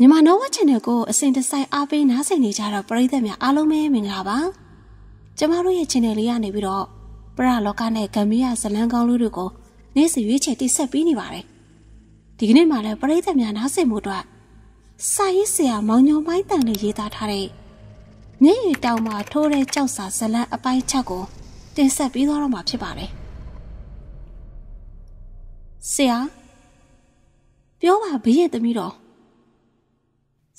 မြန်မာနော်ဝ channel ကိုအစဉ်တစိုက်အားပေးနားဆင်နေကြတော့ပရိသတ်များအားလုံးပဲမင်္ဂလာပါကျမတို့ရဲ့ channel လေးကနေပြီးတော့ပရလောကနဲ့ဂမ်ဘီယာဇလန်းကောင်းလူတွေကိုနေ့စဉ်ရွေးချယ်တိဆက်ပေးနေပါတယ်ဒီကနေ့မှလည်းပရိသတ်များနားဆင်မှုအတွက်စာရေးဆရာမောင်ညုံပိုင်းတန်လေးရေးသားထားတဲ့မျက်ရည်တောင်မှာထိုးတဲ့ကြောက်စာဇလန်းအပိုင်း6ကိုတင်ဆက်ပေးသွားတော့မှာဖြစ်ပါတယ်ဆရာပြောပါဘရဲ့သမီးတော်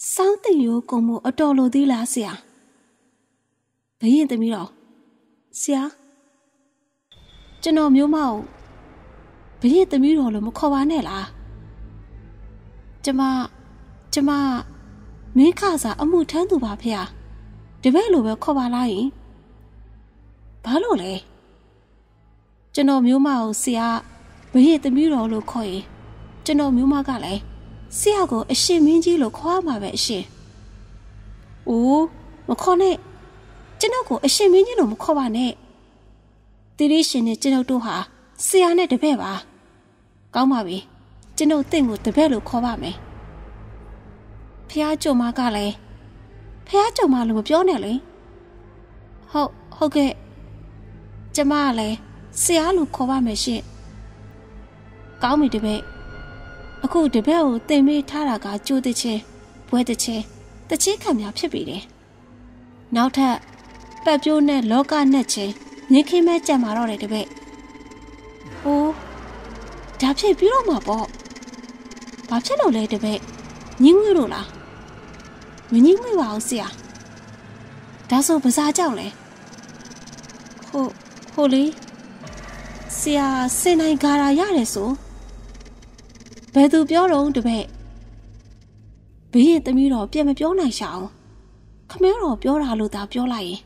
စောင်းတင်ရိုးကုံမှုအတော်လိုသေးလားဆရာဘရင်သမီးတော်ဆရာကျွန်တော်မျိုးမအောင်ဘရင်သမီးတော်လို့မခေါ်ပါနဲ့လားကျမကျမမင်းခစားအမှုထမ်းသူပါဖေဟာတပည့်လိုပဲခေါ်ပါလားယင်ဘာလို့လဲကျွန်တော်မျိုးမအောင်ဆရာဘရင်သမီးတော်လို့ခေါ်ရင်ကျွန်တော်မျိုးမကလည်း ဆရာကိုအရှင်မင်းကြီးလို့ခေါ်ရမှာပဲအရှင်။အိုးမခေါ်နဲ့ကျွန်ုပ်ကိုအရှင်မင်းကြီးလို့မခေါ်ပါနဲ့။တိရိရှင်နဲ့ကျွန်ုပ်တို့ဟာဆရာနဲ့တပည့်ပါ။ကောင်းပါပြီ။ကျွန်ုပ်တင့်ကိုတပည့်လို့ခေါ်ပါမယ်။ဖះကြုံမကလည်းဖះကြုံမလို့မပြောနဲ့လေ။ဟုတ်ဟုတ်ကဲ့။ကျမကလည်းဆရာလို့ခေါ်ပါမယ်ရှင်။ကောင်းပြီတပည့်။ အခုတပည့်ကိုတင်မေးထားတာကကျိုးတချင်းဘွဲတချင်းတချင်းခံများဖြစ်ပြီတယ်။နောက်ထပ်ပတ်ပြိုးနဲ့လောကနဲ့ချင်းငင်းခင်းမဲ့ကြံမာတော့တယ်တပည့်။ဟိုးဒါဖြစ်ပြီးတော့မှာပေါ့။ဘာဖြစ်လို့လဲတပည့်။ညင်းငွေလို့လား။မညင်းငွေပါဘူးဆရာ။ဒါဆိုပါစားကြောက်လဲ။ဟိုဟိုလေဆရာစင်နိုင်ဂါရာရတယ်ဆို။ ဘယ်သူပြောတော့တပည့်ဘေးရင်သမီးတော်ပြန်မပြောနိုင်ရှာအောင်ခမဲတော်ပြောတာလို့သာပြောလိုက်ရင်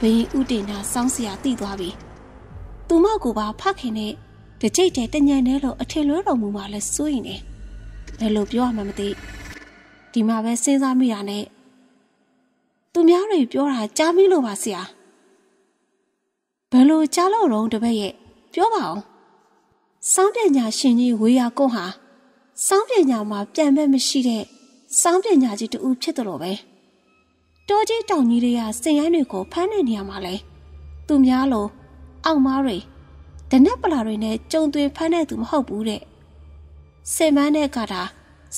ဘေးရင်ဥတင်နာစောင်းစရာတိသွားပြီသူမကိုပါဖခင်နဲ့တကြိတ်တဲ့တညံနဲ့လို့အထင်လွဲတော်မူမှလဲစိုးရင်နေဘယ်လိုပြောရမှမသိဒီမှာပဲစဉ်းစားမိတာနဲ့သူများတွေပြောတာကြားမိလို့ပါဆရာဘယ်လိုကြားလို့တော့တပည့်ရဲ့ပြောပါအောင်စောင်းပညာရှင်ကြီးဝေယကုန်းဟာ စောင်းပညာမှာပြန်မဲ့မရှိတဲ့စောင်းပညာကြီးတူဖြစ်တယ်လို့ပဲတောကြီးတောင်ကြီးတွေကစင်ရိုင်းတွေကိုဖမ်းတဲ့နေရာမှာလဲသူများလိုအောက်မားတွေဒနက်ပလာတွေနဲ့ကြုံသွင်းဖမ်းတဲ့သူမဟုတ်ဘူးတဲ့စင်မန်းတဲ့ကာတာ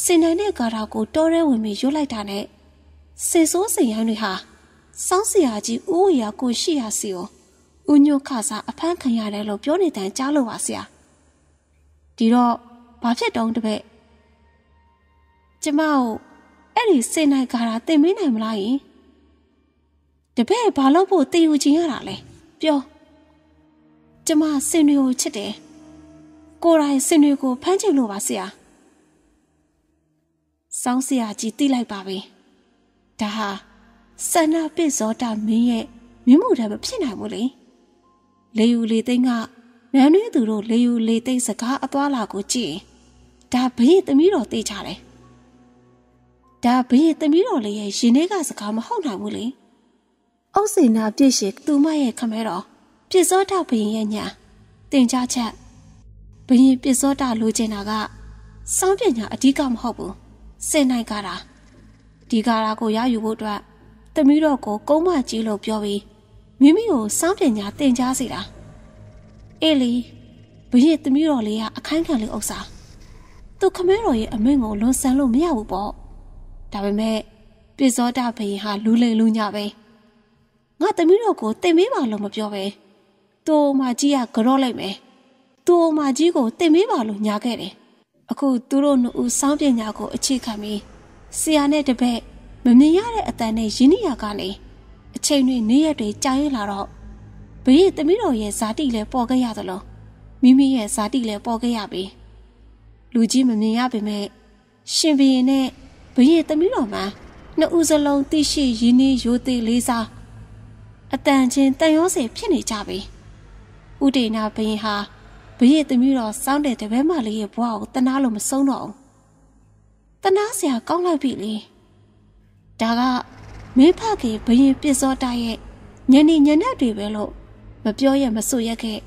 စင်နိုင်တဲ့ကာတာကိုတောထဲဝင်ပြီးရွတ်လိုက်တာနဲ့စေဆိုးစင်ရိုင်းတွေဟာစောင်းစရာကြီးဥဝရာကိုရှိရစီကိုဦးညွတ်ခစားအဖမ်းခံရတယ်လို့ပြောနေတဲ့အကြားလို့ပါဆရာဒီတော့ ဘာဖြစ်တုံးတပည့်ကျမကိုအဲ့ဒီစင်နိုင်ကာတာတင်မေးနိုင်မလားယင်တပည့်ဘာလို့ဖို့တည်ယူခြင်းရတာလဲပြောကျမစင်တွေကိုချစ်တယ်ကိုယ်တိုင်စင်တွေကိုဖမ်းချင်လို့ပါဆရာစောင်းဆရာကြီးတိလိုက်ပါပြီဒါဟာဆန္ဒပစ္စောတမင်းရဲ့မြင့်မှုတည်းမဖြစ်နိုင်ဘူးလေလေယူလေသိန်းက နန်းနှင်းသူတို့လေယူလေသိန်းစကားအသွားလာကိုကြည့်ရင်ဒါဘေးသမီးတော်သိချတယ်ဒါဘေးသမီးတော်လေးရဲ့ရှင်လေးကစကားမဟုတ်နိုင်ဘူးလေအုပ်စင်နာပြည့်ရှိသူမရဲ့ခမဲတော်ပြစ္စောတဘရင်ရဲ့ညာတင်ကြချက်ဘရင်ပြစ္စောတလိုချင်တာကစောင်းပညာအဓိကမဟုတ်ဘူးစင်နိုင်ကြတာဒီကာရာကိုရယူဖို့အတွက်သမီးတော်ကိုကုန်းမကြီးလို့ပြောပြီးမိမိကိုစောင်းပညာတင်ကြားစေတာ အေးလီဘရင်သမီးတော်လေးကအခိုင်းခံလေးဥစ္စာသူခမဲတော်ရဲ့အမိန့်ကိုလွန်ဆန်လို့မရဘူးပေါ့ဒါပေမဲ့ပိဇောဒဘယင်ဟာလူလိမ်လူညပဲငါသမီးတော်ကိုတင်မေးပါလို့မပြောပဲသူ့မကြီးကကြော့လိုက်မယ်သူ့မကြီးကိုတင်မေးပါလို့ညာခဲ့တယ်အခုသူတို့နှစ်ဦးစောင်းပညာကိုအခြေခံပြီးဆရာနဲ့တပည့်မမြင်ရတဲ့အတန်နဲ့ရင်းနှီးရကနေအချိန်တွေနေ့ရက်တွေကြာရင်လာတော့ ဘရင်သမီးတော်ရဲ့ဇာတိလည်းပေါ်ခဲ့ရသလိုမိမိရဲ့ဇာတိလည်းပေါ်ခဲ့ရပြီလူကြီးမမြင်ရပေမဲ့ရှင်ဘရင်နဲ့ဘရင်သမီးတော်မှာနှစ်ဦးစလုံးသိရှိရင်းနှီးရိုသေလေးစားအတန်ချင်းတန်ရောစင်ဖြစ်နေကြပြီဥဒေနာဘရင်ဟာဘရင်သမီးတော်စောင်းတဲ့တပည့်မလေးရဲ့ဘဝကိုတနာလို့မဆုံးတော့ဘူးတနာစရာကောင်းလိုက်ပြီလေဒါကမင်းဖခင်ဘရင်ပြစ်စောတရဲ့ညနေညနေတွေပဲလို့ မပြောရမဆိုရက်ခဲ့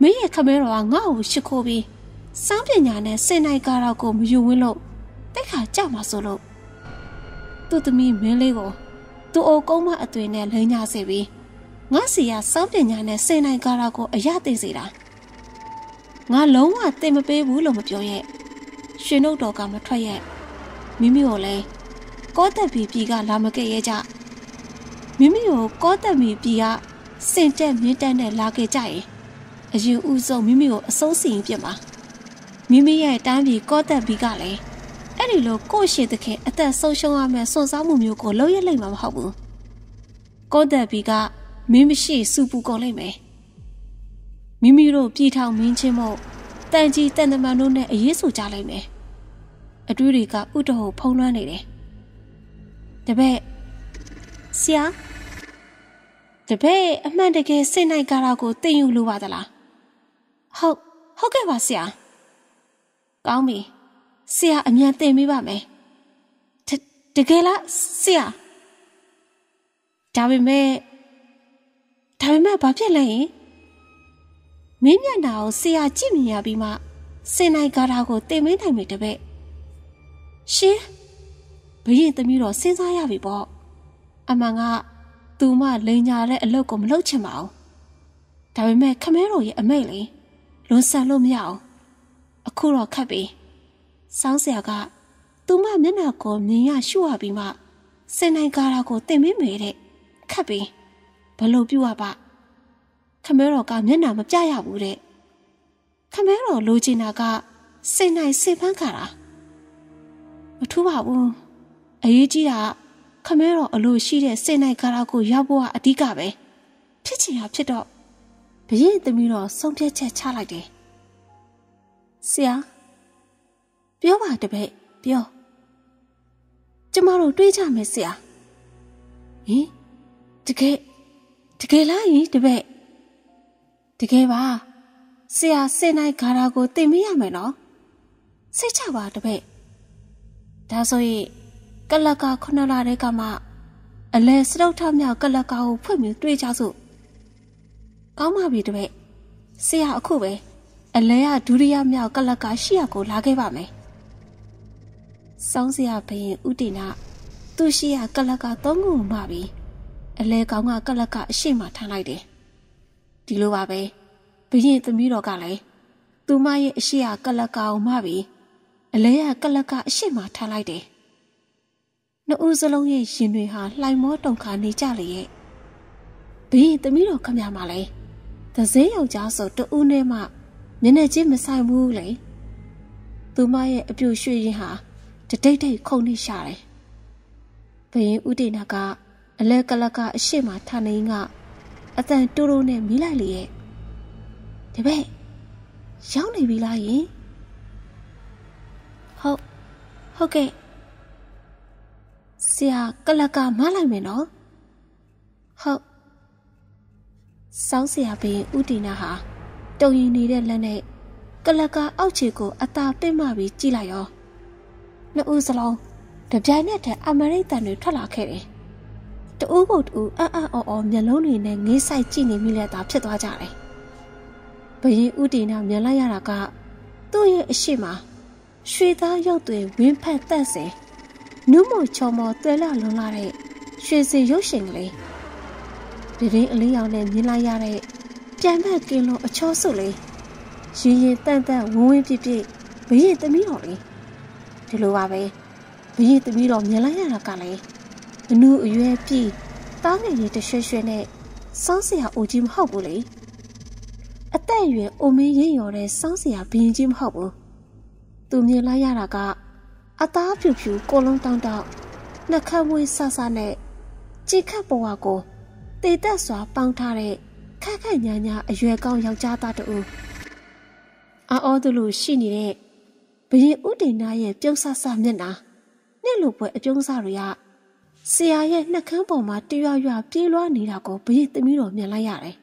မင်းရဲ့ခမဲတော်ကငါ့ကိုရှ िख ိုးပြီးစောင်းပညာနဲ့စင်နိုင်ကားတော့ကိုမယူဝင်းလို့တိတ်ခါကြောက်မှာဆိုလို့သူ့သမီးမင်းလေးကိုသူ့အိုကုန်းမအသွင်နဲ့လိန်ညာစေပြီးငါစီရစောင်းပညာနဲ့စင်နိုင်ကားတာကိုအရသိစေတာငါလုံးဝတင်မပေးဘူးလို့မပြောရဲ့ရှင်တို့တော်ကမထွက်ရဲ့မိမိကိုလည်းကောတက်ပြီးပြည်ကလာမကဲ့ရဲ့ကြမိမိကိုကောတက်ပြီးပြည်က စင်တက်မြင့်တက်နဲ့လာခဲ့ကြရင်အရင်ဦးဆုံးမိမိကိုအစိုးစီရင်ပြမှာမိမိရဲ့တန်းပြီးကောတက်ပြီးကလည်းအဲ့ဒီလိုကိုရှိသခင်အသက်ဆုံးရှုံးရမယ့်စွန့်စားမှုမျိုးကိုလုံးရလိမ့်မှာမဟုတ်ဘူးကောတက်ပြီးကမင်းမရှိစူပူကုန်လိမ့်မယ်မိမိတို့ပြည်ထောင်မင်းချင်းမို့တန်ကြီးတန်တမန်တို့နဲ့အရေးဆိုကြလိမ့်မယ်အတွေးတွေကဥတဟုဖုံးလွှမ်းနေတယ်တပည့်ဆရာ တပည့်အမှန်တကယ်စိတ်နိုင်ကြတာကိုသိယူလို့ပါသလားဟုတ်ဟုတ်ကဲ့ပါဆရာကောင်းပြီဆရာအမြန်သိမိပါမယ်တကယ်လားဆရာဒါပေမဲ့ဒါပေမဲ့ဘာဖြစ်လဲရင်မင်းမျက်နှာကိုဆရာကြည့်မြင်ရပြီးမှစင်နိုင်ကားတာကိုတင်မင်းနိုင်မိတပည့်ရှင်ဘရင်သမီးတော့စဉ်းစားရပြီပေါ့အမှန်က သူမလိန်ညာတဲ့အလုပ်ကိုမလုပ်ချင်ပါဘူးဒါပေမဲ့ခမဲတော်ရဲ့အမိတ်လေလွန်ဆန်လို့မရအောင်အခုတော့ခတ်ပြီစောင်းဆရာကသူမမျက်နှာကိုမြင်ရရှုရပြီးမှစင်နိုင်ကားတာကိုတင်မင်းမေတဲ့ခတ်ပြီဘလို့ပြုတ်ရပါခမဲတော်ကမျက်နှာမပြရဘူးတဲ့ခမဲတော်လိုချင်တာကစင်နိုင်စင်ဖန်းခါတာမထူးပါဘူးအရေးကြီးတာ ခမဲတော်အလိုရှိတဲ့စင်နိုင်ကားကိုရောက်ဖို့ကအဓိကပဲဖြစ်ချင်ရဖြစ်တော့ဘရင်သမီးတော်ဆုံးဖြတ်ချက်ချလိုက်တယ်ဆရာပြောပါတပည့်ပြောကျမတို့တွေးကြမယ်ဆရာဟင်တကယ်တကယ်လားယင်တပည့်တကယ်ပါဆရာစင်နိုင်ဂါရာကိုတင်မရမယ်နော်စိတ်ချပါတပည့်ဒါဆိုရင် ကလကာခုနလာတဲ့ကမှအလဲစတုထမြောက်ကလကာကိုဖွင့်ပြီးတွေးကြစို့ကောင်းပါပြီတပည့်ဆရာအခုပဲအလဲကဒုတိယမြောက်ကလကာရှိရကိုလာခဲ့ပါမယ်စောင်းစရာဘရင်ဥတီနာသူရှိရကလကာသုံးခုမှပြီးအလဲကောင်ကကလကအရှိမှထားလိုက်တယ်ဒီလိုပါပဲဘရင်သမီးတော်ကလည်းသူမရဲ့အရှိရကလကာကိုမှပြီးအလဲရကလကအရှိမှထားလိုက်တယ် နှစ်ဦးစလုံးရဲ့ရှင်တွေဟာလှိုင်မောတုန်ခါနေကြလေရဲ့ဘရင်သမီးတော်ခမရမှာလဲသစင်းယောက်ျားဆိုတူးနဲ့မှမျက်နှာချင်းမဆိုင်ဘူးလေသူမရဲ့အပြူရွှေရင်ဟာတတိတ်တိတ်ခုန်နေရှာတယ်ဘရင်ဥဒေနာကအလဲကလကအရှိမထနေကအတန်တိုးတိုးနဲ့မီးလိုက်လေရဲ့တပည့်ရောက်နေပြီလားယင်ဟုတ်ဟုတ်ကဲ့ ဆရာကလကမလိုက်မယ်နော်ဟုတ်စောင်းဆရာဘရင်ဥတီနာဟာတုံရင်နေတဲ့လက်နဲ့ကလကအောက်ခြေကိုအသာပင့်မပြီးကြည့်လိုက်ရောနှစ်ဦးစလုံးတပြိုင်နက်တည်းအမရိတန်တွေထွက်လာခဲ့တယ်တူးကိုတူးအံ့အံ့အော်အော်မျက်လုံးတွေနဲ့ငေးဆိုင်ကြည့်နေမိလက်သာဖြစ်သွားကြတယ်။ဘရင်ဥတီနာမြန်လိုက်ရတာကသူ့ရဲ့အရှိမရွှေသားရုပ်တွေဝင်းဖက်တက်စေ နုမို့ချော်မော်တွဲလာလွန်လာတဲ့ရွှေစီရုပ်ရှင်ကလေးဘရင်အလေးရောင်နဲ့မြင်လိုက်ရတဲ့ပြန်ဘက်ကင်းလုံးအချောစုလေးရင်ရင်တန်တန်ဝင်းဝင်းပြပြဘရင်သမီးတော်လေးဒီလိုပါပဲဘရင်သမီးတော်မြင်လိုက်ရတာကလည်းဘနူအရွယ်ပြည်တားငယ်လေးတရွှဲရွှဲနဲ့စောင်းစရာအိုကြီးမဟုတ်ဘူးလေအသက်အရွယ်အိုမင်းရင်ရော်တဲ့စောင်းစရာဘင်းကြီးမဟုတ်ဘူးသူမြင်လိုက်ရတာက အသားဖြူဖြူကိုလုံးတောင်းတောင်းနှက်ခတ်မွေးဆဆနဲ့ကြိခတ်ပေါ်ဝါကိုတေတက်စွာပေါင်းထားတဲ့ခက်ခက်ညာညာအရွယ်ကောင်းယောက်ျားသားတူအာအောသူလိုရှိနေတဲ့ဘရင်ဥဒေနာရဲ့ပြုံးဆဆမျက်နှာနှစ်လိုပွဲအပြုံးစားတွေကဆရာရဲ့နှက်ခမ်းပေါ်မှာတရွရွပြေးလွှားနေတာကိုဘရင်သမီးတော်မြင်လိုက်ရတယ်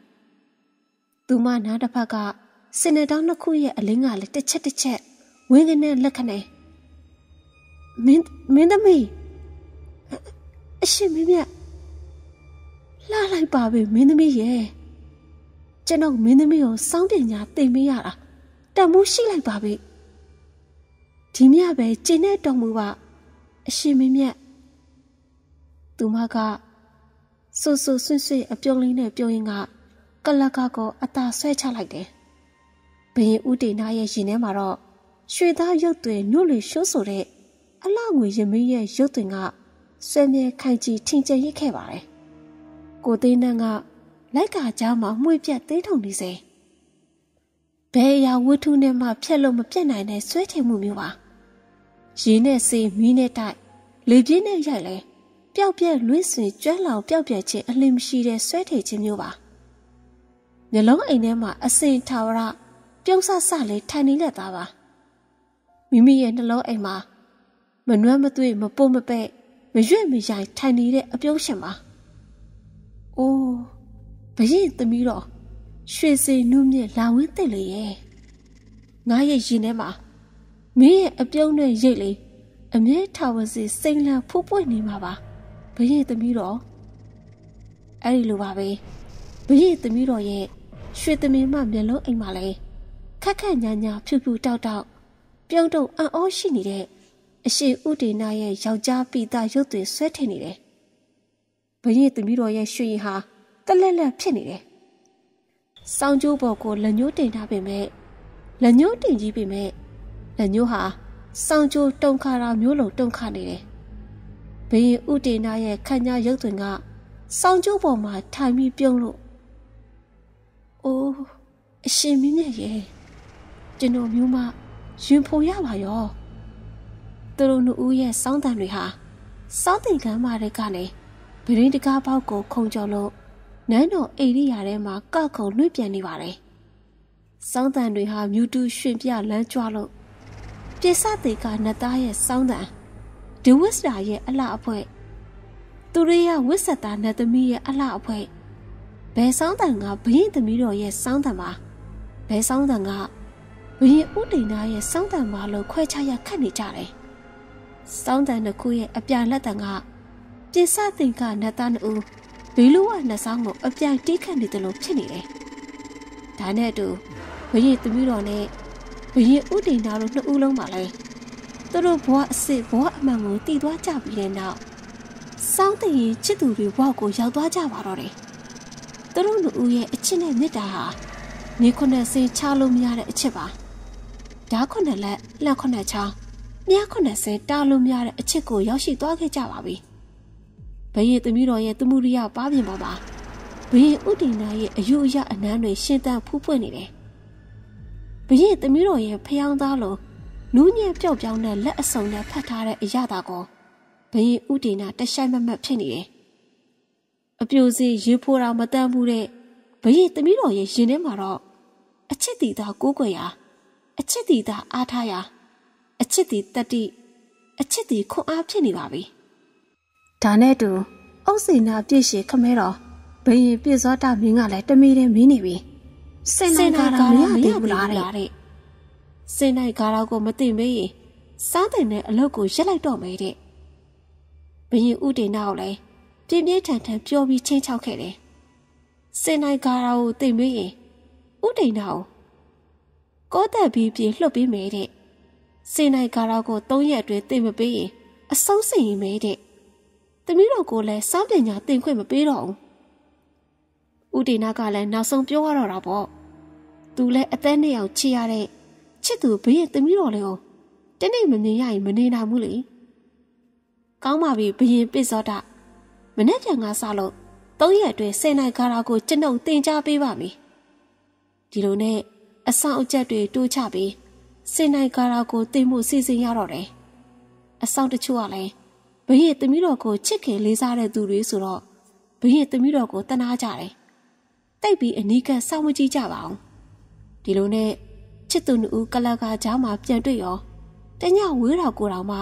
။သူမနားတစ်ဖက်ကစင်နေတောင်းနှစ်ခုရဲ့အလင်းကလည်းတစ်ချက်တစ်ချက်ဝင်းကနေလက်ခနဲ့ မင်းမင်းသမီးအရှင်မင်းမြတ်လှလိုက်ပါပဲမင်းသမီးရဲ့ကျွန်တော်မင်းသမီးကိုစောင်းတင်ညာတင်မရတာတန်မိုးရှိလိုက်ပါပဲဒီမြပဲကျင်းတဲ့တော်မူပါအရှင်မင်းမြတ်သူမကဆူဆူဆွန့်ဆွန့်အပြုံးလေးနဲ့ပြုံးရင်ကကလကကိုအသာဆွဲချလိုက်တယ်ဘရင်ဦးတေနာရဲ့ရင်ထဲမှာတော့ရွှေသားရုပ်တွေညွန့်လေရှိုးဆိုတဲ့ အလှငွေရမင်းရဲ့ရုပ်တွေကဆွဲမြဲခိုင်ကြီးထင်ကျရစ်ခဲ့ပါတယ်ကိုသေးနန်းကလိုက်ကကြားမှာမှုပြတ်သေးထုံနေစေဘယ်အရာဝတ္ထုနဲ့မှဖြတ်လို့မပြတ်နိုင်တဲ့ဆွဲထင်မှုမျိုးပါရေနဲ့စေးမီးနဲ့တိုက်လေပြင်းနဲ့ရိုက်လဲပျောက်ပြက်လွင့်ဆွေကျွမ်းလောင်ပျောက်ပြက်ခြင်းအလင်းမရှိတဲ့ဆွဲထည်ခြင်းမျိုးပါမျက်လုံးအိမ်ထဲမှာအစင်ထာဝရပြုံးဆဆလေးထိုင်နေလက်သားပါမိမိရဲ့နှလုံးအိမ်မှာ မနှွမ်းမသွေးမပုတ်မပဲ့မရွ့မရိုင်ထိုင်နေတဲ့အပြုံးရှင်ပါ။အိုးဘရင်သမီးတော်ရွှေစီနုမြင့်လာဝင်းသိလေရဲ့ငါရဲ့ရင်ထဲမှာမင်းရဲ့အပြုံးနဲ့ရိတ်လေအမြဲထာဝစီစိန်လန်းဖူးပွင့်နေမှာပါဘရင်သမီးတော်အဲ့ဒီလိုပါပဲဘရင်သမီးတော်ရဲ့ရွှေသမီးမမျက်လုံးအိမ်မှာလဲခက်ခက်ညာညာဖြူဖြူတောက်တောက်ပြုံးတုံအံ့ဩရှိနေတဲ့ အရှိဥဒေနာရဲ့ယောက်ျားပိသားရုပ်တွေဆွဲထင်နေတယ်ဘရင်သမီးတော်ရဲ့ရွှေရင်ဟာတလက်လက်ဖြစ်နေတယ်။စောင်းကျိုးပေါ်ကိုလက်ညှိုးတင်ထားပေမဲ့လက်ညှိုးတင်ကြီးပေမဲ့လက်ညှိုးဟာစောင်းကျိုးတုံခါတာမျိုးလိုတုံခါနေတယ်။ဘရင်ဥတေနာရဲ့ခန့်ညာရုပ်သွင်ကစောင်းကျိုးပေါ်မှာထိုင်ပြီးပြုံးလို့အိုးအရှင်မင်းမြတ်ရဲ့ကျွန်တော်မျိုးမရင်ဖို့ရပါရော သူတို့နှစ်ဦးရဲ့စောင်းတန်တွေဟာစောင်းတင်ကမ်းမာတဲ့ကနေဗရင်းတကားပေါက်ကိုခုံကျော်လို့နန်းတော်အိရိယာထဲမှာကခုံလွှင့်ပြန်နေပါတယ်။စောင်းတန်တွေဟာမြူတူရှင်ပြလန်းကြွလို့ပြစသေးကနတ်သားရဲ့စောင်းတန်ဒဝစ်ရာရဲ့အလှအဖွဲသူရိယဝစ်ဆက်သားနတ်သမီးရဲ့အလှအဖွဲဘယ်စောင်းတန်ကဘရင်သမီးတော်ရဲ့စောင်းတန်ပါဘယ်စောင်းတန်ကဘရင်ဥဒိနာရဲ့စောင်းတန်ပါလို့ခွဲခြားရခတ်နေကြတယ်။ စောင်းတန်တစ်ခုရဲ့အပြာလက်တန်ကပြင်စသင်္ကနတ်သားနှစ်ဦးဘေးလူဝနှစ်ဆောင်ကိုအပြိုင်တိခတ်နေတယ်လို့ဖြစ်နေတယ်။ဒါနဲ့အတူဘရင်သမီးတော်နဲ့ဘရင်ဥဒိနာတို့နှစ်ဦးလုံးပါလဲသူတို့ဘဝအစ်စ်ဘဝအမှန်ကိုတည်သွားကြပြီးတဲ့နောက်စောင်းတရင်ချစ်သူတွေဘဝကိုရောက်သွားကြပါတော့တယ်။သူတို့နှစ်ဦးရဲ့အချစ်နဲ့မေတ္တာဟာမြေခုနှစ်စင်ချလို့မရတဲ့အချစ်ပါ။ဓာခုနှစ်လက်လက်ခုနှစ်ချောင်း မြားခုနှစ်စင်တားလို့မရတဲ့အချစ်ကိုရောက်ရှိသွားခဲ့ကြပါပြီ။ဘရင်သမီးတော်ရဲ့တမှုရိယပါပြင်ပေါ်မှာဘရင်ဥဒိနာရဲ့အယူအယအနမ်းတွေရှင်းတန်းဖူးပွင့်နေတယ်။ဘရင်သမီးတော်ရဲ့ဖျောင်းသားလိုနူးညံ့ပျော့ပြောင်းတဲ့လက်အစုံနဲ့ဖတ်ထားတဲ့အရာသာကိုဘရင်ဥဒိနာတရှိုက်မမတ်ဖြစ်နေတယ်။အပြိုစီရေဖိုးတာမတန်းဘူးတဲ့ဘရင်သမီးတော်ရဲ့ရင်ထဲမှာတော့အချစ်တီသာကိုးကွယ်ရာအချစ်တီသာအားထားရာ အချစ်တီတတိအချစ်တီခွန်အားဖြစ်နေပါပြီ။ဒါနဲ့တူအုပ်စိနာပြည့်ရှည်ခမဲတော်ဘယင်ပြည့်စောတာမင်းကလည်းတမီးနဲ့မင်းနေပြီစင်နိုင်ကားမရသေးဘူးလားတဲ့စင်နိုင်ကားတော့ကိုမသိမေးရင်စားတဲ့နဲ့အလုတ်ကိုရက်လိုက်တော့မယ်တဲ့ဘယင်ဥဒေနာကိုလည်းပြင်းပြင်းထန်ထန်ပြောပြီးချင်းချောက်ခဲ့တယ်စင်နိုင်ကားတော့ကိုသိမေးရင်ဥဒေနာကိုကိုတက်ပြီးပြေလှုပ်ပြီးမယ်တဲ့ စင်နိုင်ကားတော့ကို၃ရက်အတွင်းသိမပေးရင်အဆုံးစင်ရင်မယ်တဲ့သမီးတော်ကိုလည်းစောင်းပညာသင်ခွင့်မပေးတော့ဘူး။ဦးဒေနာကလည်းနောက်ဆုံးပြောရတော့တာပေါ့။သူလည်းအသက်နဲ့အောင်ချစ်ရတဲ့ချစ်သူဘေးရဲ့သမီးတော်လေးကိုတနေ့မမြင်ရရင်မနေနိုင်ဘူးလေ။ကောင်းပါပြီဘရင်ပစ္စောတာမနေ့ပြန်ကစလို့သုံးရက်အတွင်းဆယ်နိုင်ကားတာကိုကျွန်ုပ်တင် जा ပေးပါမယ်။ဒီလိုနဲ့အဆောင်အကျက်တွေတိုးချပြီး ဆယ်နိုင်ကားတာကိုတင်မှုစီစဉ်ရတော့တယ်။အဆောင်တချို့ကလည်းဘရင်သမီးတော်ကိုချစ်ခင်လေးစားတဲ့သူတွေဆိုတော့ဘရင်သမီးတော်ကိုတနာကြတယ်။တိတ်ပြီးအနီးကပ်စောင့်မကြည့်ကြပါအောင်။ဒီလိုနဲ့ချစ်သူနှစ်ဦးကလကားကြားမှာပြန်တွေ့ရောတညဝေးတော်ကိုတော်မှ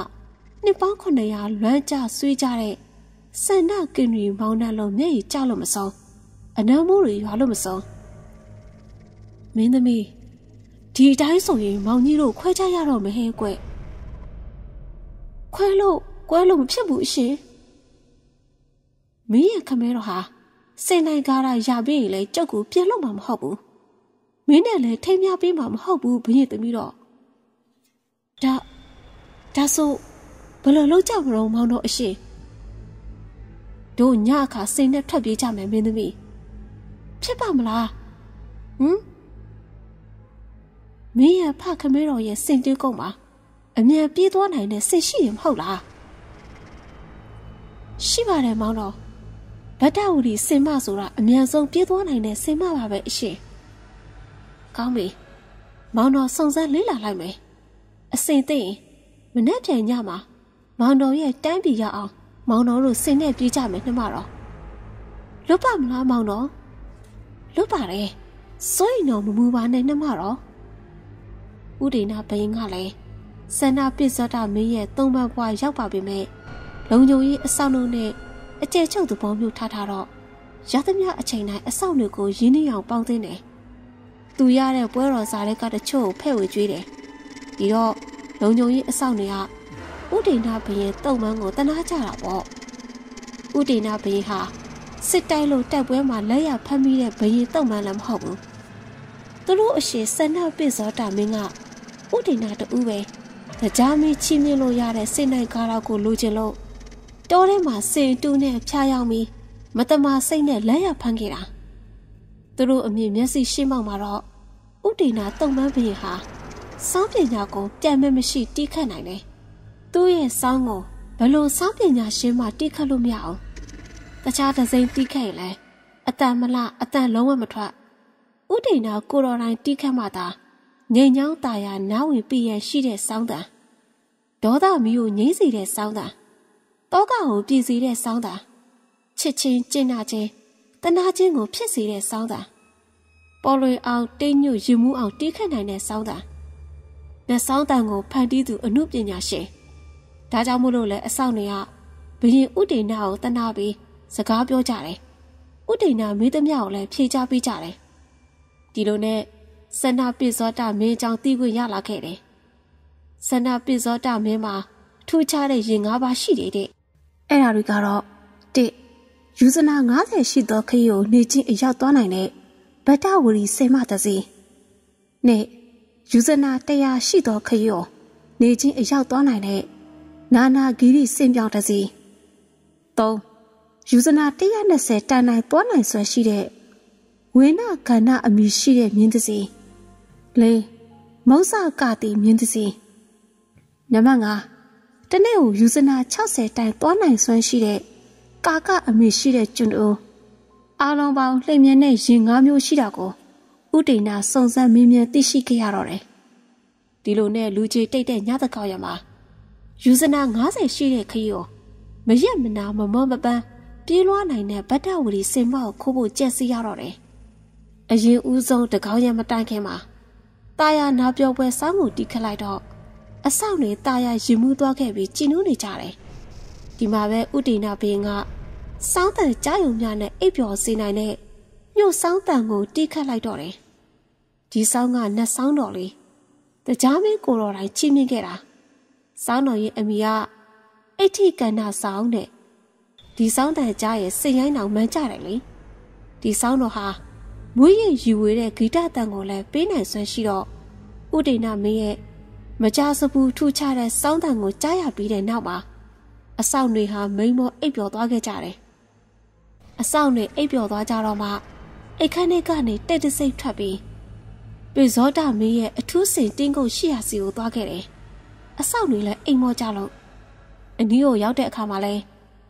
နှစ်ပေါင်း900လွမ်းကျဆွေးကြတဲ့စန္ဒကင်ရီမောင်းနှံလုံးမျက်ရည်ကျလို့မဆုံးအနမ်းမိုးတွေရွာလို့မဆုံးမင်းသမီး ဒီအတိုင်းဆိုရင်မောင်ကြီးတို့ခွဲခြားရတော့မဟဲကွခွဲလို့ကွဲလို့မဖြစ်ဘူးရှင်မင်းရဲ့ခမဲတော်ဟာစင်နိုင်ကားရရပြီးရင်လည်းကြောက်ကိုပြန်လို့မှာမဟုတ်ဘူးမင်းနဲ့လည်းထိမ်းမြပေးမှာမဟုတ်ဘူးဘရင်သမီးတော်ဒါဒါဆိုဘယ်လိုလုပ်ကြမလို့မောင်တို့အရှင်တို့ညအခါစိတ်နဲ့ထွက်ပြေးကြမယ်မင်းသမီးဖြစ်ပါမလားဟမ် မင်းရဲ့ဖခမဲတော်ရဲ့စင်တေးကုန်းမှာအမြန်ပြေးသွားနိုင်တဲ့စိတ်ရှိရင်မဟုတ်လားရှိပါတယ်မောင်တော်ဗတ္တဝရီစင်မဆိုတာအမြန်ဆုံးပြေးသွားနိုင်တဲ့စင်မပါပဲအရှင်ကောင်းပြီမောင်တော်စုံစမ်းလေ့လာလိုက်မယ်အစင်သိရင်မနေ့ပြန်ညမှာမောင်တော်ရဲ့တန်းပြည်ရအောင်မောင်တော်တို့စင်နဲ့ပြေးကြမယ်နှမတော်လွတ်ပါမလားမောင်တော်လွတ်ပါတယ်စိုးရင်တော့မမူပါနဲ့နှမတော် ဥဒိနာဘယင်းကလည်းဆန္ဒပစ္စောတမင်းရဲ့သုံးပန်းဘွားရောက်ပါပြီမဲ့လုံုံကြီးအဆောင်တို့နဲ့အကျဲချုပ်သဘောမျိုးထားထားတော့ရသမျှအချိန်တိုင်းအဆောင်တွေကိုရင်းနှီးအောင်ပေါင်းသိနေသူရတဲ့ပွဲတော်စားတွေကတချို့ကိုဖဲ့ဝေကျွေးတယ်ဒီတော့လုံုံကြီးအဆောင်တွေကဥဒိနာဘရင်တုံမန်းကိုတနာကြတာပေါ့ဥဒိနာဘရင်ဟာစစ်တိုက်လို့တိုက်ပွဲမှာလက်ရဖမ်းမိတဲ့ဘရင်တုံမန်းလည်းမဟုတ်ဘူးသူတို့အရှင်ဆန္ဒပစ္စောတာမင်းက ဥဒိနာတူပဲကြားမင်းချီးမြှင့်လို့ရတဲ့စိတ်နိုင်ကားတော့ကိုလိုချင်လို့တောထဲမှာစင်တူးနဲ့ဖျားရောက်ပြီးမတမာစိတ်နဲ့လက်ရဖမ်းခဲ့တာသူတို့အမြင်မျက်စိရှင်းမောက်မှာတော့ဥဒိနာတုံမန်းဘရင်ဟာစောင်းပညာကိုပြန်မဲ့မရှိတီးခတ်နိုင်တယ်သူ့ရဲ့စောင်းကိုဘလို့စောင်းပညာရှင်းမှတီးခတ်လို့မရအောင်တခြားဒဇိန်တီးခတ်ရင်လည်းအတန်မလအတန်လုံးဝမထွက်ဥဒိနာကိုတော်တိုင်းတီးခတ်မှသာ ငိမ်ချောင်းตาရနားဝင်ပြရရှိတဲ့စောင်းတံဒေါသမီးကိုငိမ့်စီတဲ့စောင်းတံတောကကိုပြည်စီတဲ့စောင်းတံချစ်ချင်းကျင့်နာခြင်းတနာခြင်းကိုဖြစ်စေတဲ့စောင်းတံပေါ်လွင်အောင်တိတ်ညွတ်ရင်မှုအောင်တီးခတ်နိုင်တဲ့စောင်းတံလက်စောင်းတံကိုဖန်တီးသူအမှုပညာရှင်ဒါကြောင့်မို့လို့လဲအဆောင်တွေကဘရင်ဥဒိနာကိုတနာပြီးစကားပြောကြတယ်ဥဒိနာမင်းသမ ्या ကိုလည်းဖြေချပေးကြတယ်ဒီလိုနဲ့ ဆန္ဒပိဇောတမင်းကြောင့်တီးခွင့်ရလာခဲ့တယ်ဆန္ဒပိဇောတမင်းမှာထူးခြားတဲ့ရင်၅ပါးရှိတယ်တဲ့အဲ့ဒါတွေကတော့၁ယူဇနာ90ရှိသောခရီးကိုနေချင်းအရောက်သွားနိုင်တဲ့ဗတ္တဝရီစေမတစီ၂ယူဇနာ100ရှိသောခရီးကိုနေချင်းအရောက်သွားနိုင်တဲ့နာနာဂီရီစင်ပြောင်းတစီ၃ယူဇနာ120တန်နိုင်သွားနိုင်စွမ်းရှိတဲ့ဝိနကဏ္ဍအမည်ရှိတဲ့မြင်းတစီ ၄မုံစကတိမြင်းတစီနံပါတ်5တနေ့ကိုယူဇနာ60တိုင်သွားနိုင်စွမ်းရှိတဲ့ကာကအမည်ရှိတဲ့ကျွန်းအိုးအားလုံးပေါင်းလှိမ့်မြဲတဲ့ရင်၅မျိုးရှိတာကိုဥဒိနာစုံစမ်းမင်းမြသိရှိခဲ့ရတော့တယ်ဒီလိုနဲ့လူကြီးတိတ်တဲ့ညသကောက်ရမှာယူဇနာ90ရှိတဲ့ခရီးကိုမရက်မနာမမောမပန်းပြေးလွှားနိုင်တဲ့ဗတ္တဝရီစင်မောက်ခိုးဖို့ကြက်စီရတော့တယ်အရင်ဦးဆုံးတကောင်းရမတိုင်ခင်မှာ ตาရနာပြောပွဲစောင်းမှုတီးခတ်လိုက်တော့အဆောက်နေตาရရင်မှုသွားခဲ့ပြီးကြည်နူးနေကြတယ်ဒီမှာပဲဥတီနာဘင်းကစောင်းတန်ကြားယုံများနဲ့အိပ်ပျော်စေနိုင်တဲ့ညှို့စောင်းတန်ကိုတီးခတ်လိုက်တော့တယ်ဒီစောင်းကနတ်စောင်းတော်လေးတကြားမင်းကိုတော်တိုင်းချီးမြှင့်ခဲ့တာစောင်းတော်ရဲ့အမိကအဋ္ဌိကန္နာစောင်းတဲ့ဒီစောင်းတန်ကြားရဲ့စိတ်ရိုင်းအောင်မှန်းကြတယ်လေဒီစောင်းတော်ဟာ မွေးရင်ယူဝေးတဲ့ဂီတတန်ကိုလည်းပေးနိုင်စွမ်းရှိတော့ဥဒိနာမင်းရဲ့မကြစဘူးထူချတဲ့စောင်းတန်ကိုကြားရပြီးတဲ့နောက်မှာအဆောင်တွေဟာမိန်မောအိပ်ပျော်သွားခဲ့ကြတယ်။အဆောင်တွေအိပ်ပျော်သွားကြတော့မှအိတ်ခမ်းထဲကနေတက်တစိတ်ထွက်ပြီးပေဇောဒမင်းရဲ့အထူးစင်တင်းကုတ်ရှိရာစီကိုသွားခဲ့တယ်။အဆောင်တွေလည်းအိမ်မောကြလို့အနီးကိုရောက်တဲ့အခါမှာလဲ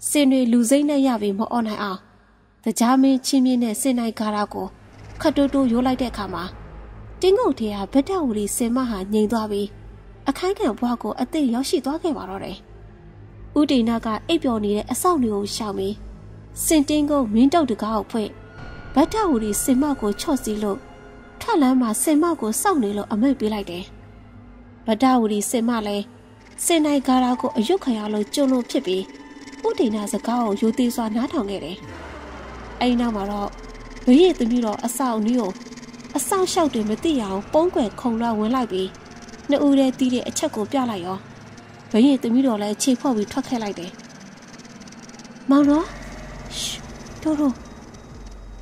စင်တွေလူစိမ့်နဲ့ရပြီးမအော်နိုင်အောင်တကြားမင်းချင်းမြင့်တဲ့စင်နိုင်ကားတာကို ခတ်တိုးတိုးရိုးလိုက်တဲ့အခါမှာတင်းငုတ်ထဲကဗဒ္ဒဝရီစင်မဟာငြိမ်သွားပြီးအခိုင်ခံဘွားကိုအသိရောက်ရှိသွားခဲ့ပါတော့တယ်။ဦးဒေနာကအိပ်ပျော်နေတဲ့အဆောက်တွေကိုရှောင်ပြီးစင်တင်းကုန်းမင်းတုတ်တကားကိုဖွင့်ဗဒ္ဒဝရီစင်မကိုချော့စီးလို့ထွက်လမ်းမှာစင်မကိုစောင့်နေလို့အမိတ်ပေးလိုက်တယ်။ဗဒ္ဒဝရီစင်မလည်းစင်နိုင်ကားရာကိုအယုတ်ခံရလို့ကျုံလို့ဖြစ်ပြီးဦးဒေနာစကားကိုယူသေးစွာနားထောင်ခဲ့တယ်။အဲဒီနောက်မှာတော့ ဘေးရည်သမီးတော်အဆောင်နီးကိုအဆောင်လျှောက်တွေမသိအောင်ပုံးကွယ်ခုံလွှာဝင်လိုက်ပြီးနှစ်ဦးတည်းတီးတဲ့အချက်ကိုပြလိုက်ရောဘေးရည်သမီးတော်လည်းခြေဖောက်ပြီးထွက်ခဲ့လိုက်တယ်မောင်တော်တို့တို့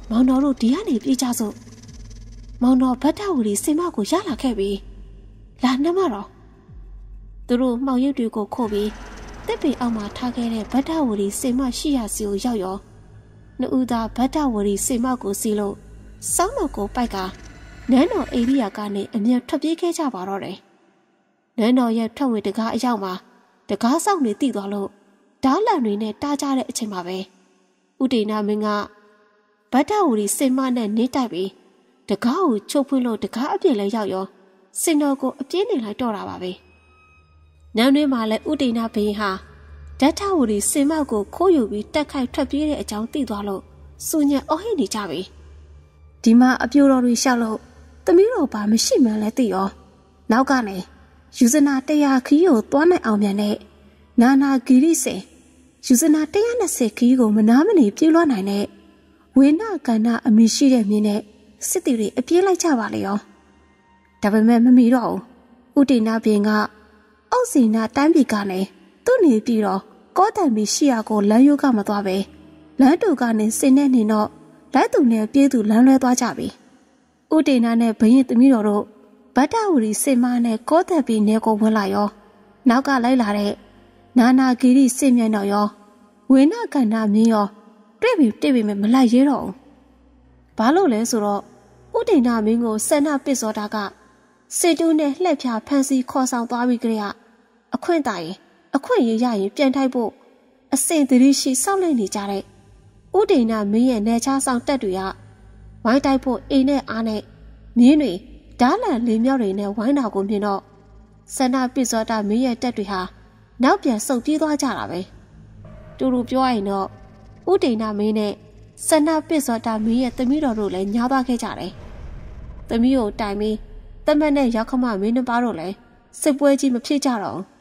မောင်တော်တို့ဒီကနေပြေးကြစို့မောင်တော်ဗတ်တဝရီစင်မကိုရလာခဲ့ပြီလာနှမတော်သူတို့မှောင်ရုပ်တွေကိုခို့ပြီးတစ်ပင်အောက်မှာထားခဲ့တဲ့ဗဒ္ဒဝရီစေမရှိရစီကိုရောက်ရော နှစ်ဦးသားဗဒ္ဒဝရီစေမကိုစီလို့စောင်းတော်ကိုပိုက်ကနန်းတော်အိရိယာကနေအမြတ်ထွက်ပြေးခဲ့ကြပါတော့တယ်။နန်းတော်ရဲ့ထွက်ဝင်တကားအရောက်မှာတကားဆောင်နေတိသွားလို့ဓားလန်တွေနဲ့တားကြတဲ့အချိန်မှာပဲဥဒေနာမင်းကဗဒ္ဒဝရီစေမနဲ့နေတိုက်ပြီးတကားကိုချုပ်ဖွင့်လို့တကားအပြည့်လဲရောက်ရောစင်တော်ကိုအပြင်းနေလိုက်တော့တာပါပဲ။နောက်နေ့မှလည်းဥဒေနာဘရင်ဟာ ဓာတ်ထဝရီစင်မောက်ကိုခိုးယူပြီးတက်ခိုက်ထွက်ပြေးတဲ့အကြောင်းသိသွားလို့စူညံအော်ဟစ်နေကြပြီ။ဒီမှာအပြိုတော်တွေရှောက်လို့သမီးတော်ပါမရှိမှန်းလဲသိရော။နောက်ကနေယူဇနာ100ခီးကိုသွားနိုင်အောင်မြန်နဲ့နာနာဂီရိစေယူဇနာ120ခီးကိုမနာမနေပြေးလွှားနိုင်တဲ့ဝေနကန္နာအမိရှိတဲ့မြင်းနဲ့စစ်တီတွေအပြေးလိုက်ကြပါလေရောဒါပေမဲ့မမီတော့ဘူးဥတီနာပြင်ကအောက်စီနာတိုင်းပြည်ကနေ သူ့နေပြီးတော့ကောတံမီရှိရကိုလမ်းရိုးကမသွားပဲလမ်းတူကနေစင်နေနေတော့လက်သူနဲ့ပြေးသူလမ်းလွဲသွားကြပြီဥတီနာနဲ့ဘရင်သမီးတော်တို့ဗတ္တဝရီစေမနဲ့ကောတံပီနေကိုဝင်လာရောနောက်ကလိုက်လာတဲ့နာနာဂီရီစေမြတ်တော်ရောဝေနကန္နာမြင်းရောတွေ့ပြီတွေ့ပြီမလိုက်ရဲတော့ဘူးဘာလို့လဲဆိုတော့ဥဒိဏမင်းကိုဆန္ဒပစ်စောတာကစေတူးနဲ့လှက်ဖြာဖန်စီခေါ်ဆောင်သွားပြီးကြရအခွင့်တာရင် အခွင့်ရရရင်ပြန်ထိုက်ဖို့အစင်သတိရှိစောင့်လိုက်နေကြတဲ့ဥဒိဏမင်းရဲ့နေချားဆောင်တက်တွေကဝိုင်းတိုက်ဖို့အိမ်နဲ့အားနဲ့မြင်းတွေဓားလန်လေးမြောက်တွေနဲ့ဝိုင်းတာကိုမြင်တော့ဆန္ဒပစ်စောတာမင်းရဲ့တက်တွေဟာနောက်ပြန်ဆုတ်ပြေးသွားကြတာပဲတူတူပြောရရင်တော့ဥဒိဏမင်းနဲ့ဆန္ဒပစ်စောတာမင်းရဲ့သမီးတော်တို့လည်းညားသွားခဲ့ကြတယ်။သမီးကိုတိုင်ပြီးတမက်နဲ့ရောက်ခမမင်းနှပါတော့လည်းစစ်ပွဲကြီးမဖြစ်ကြတော့။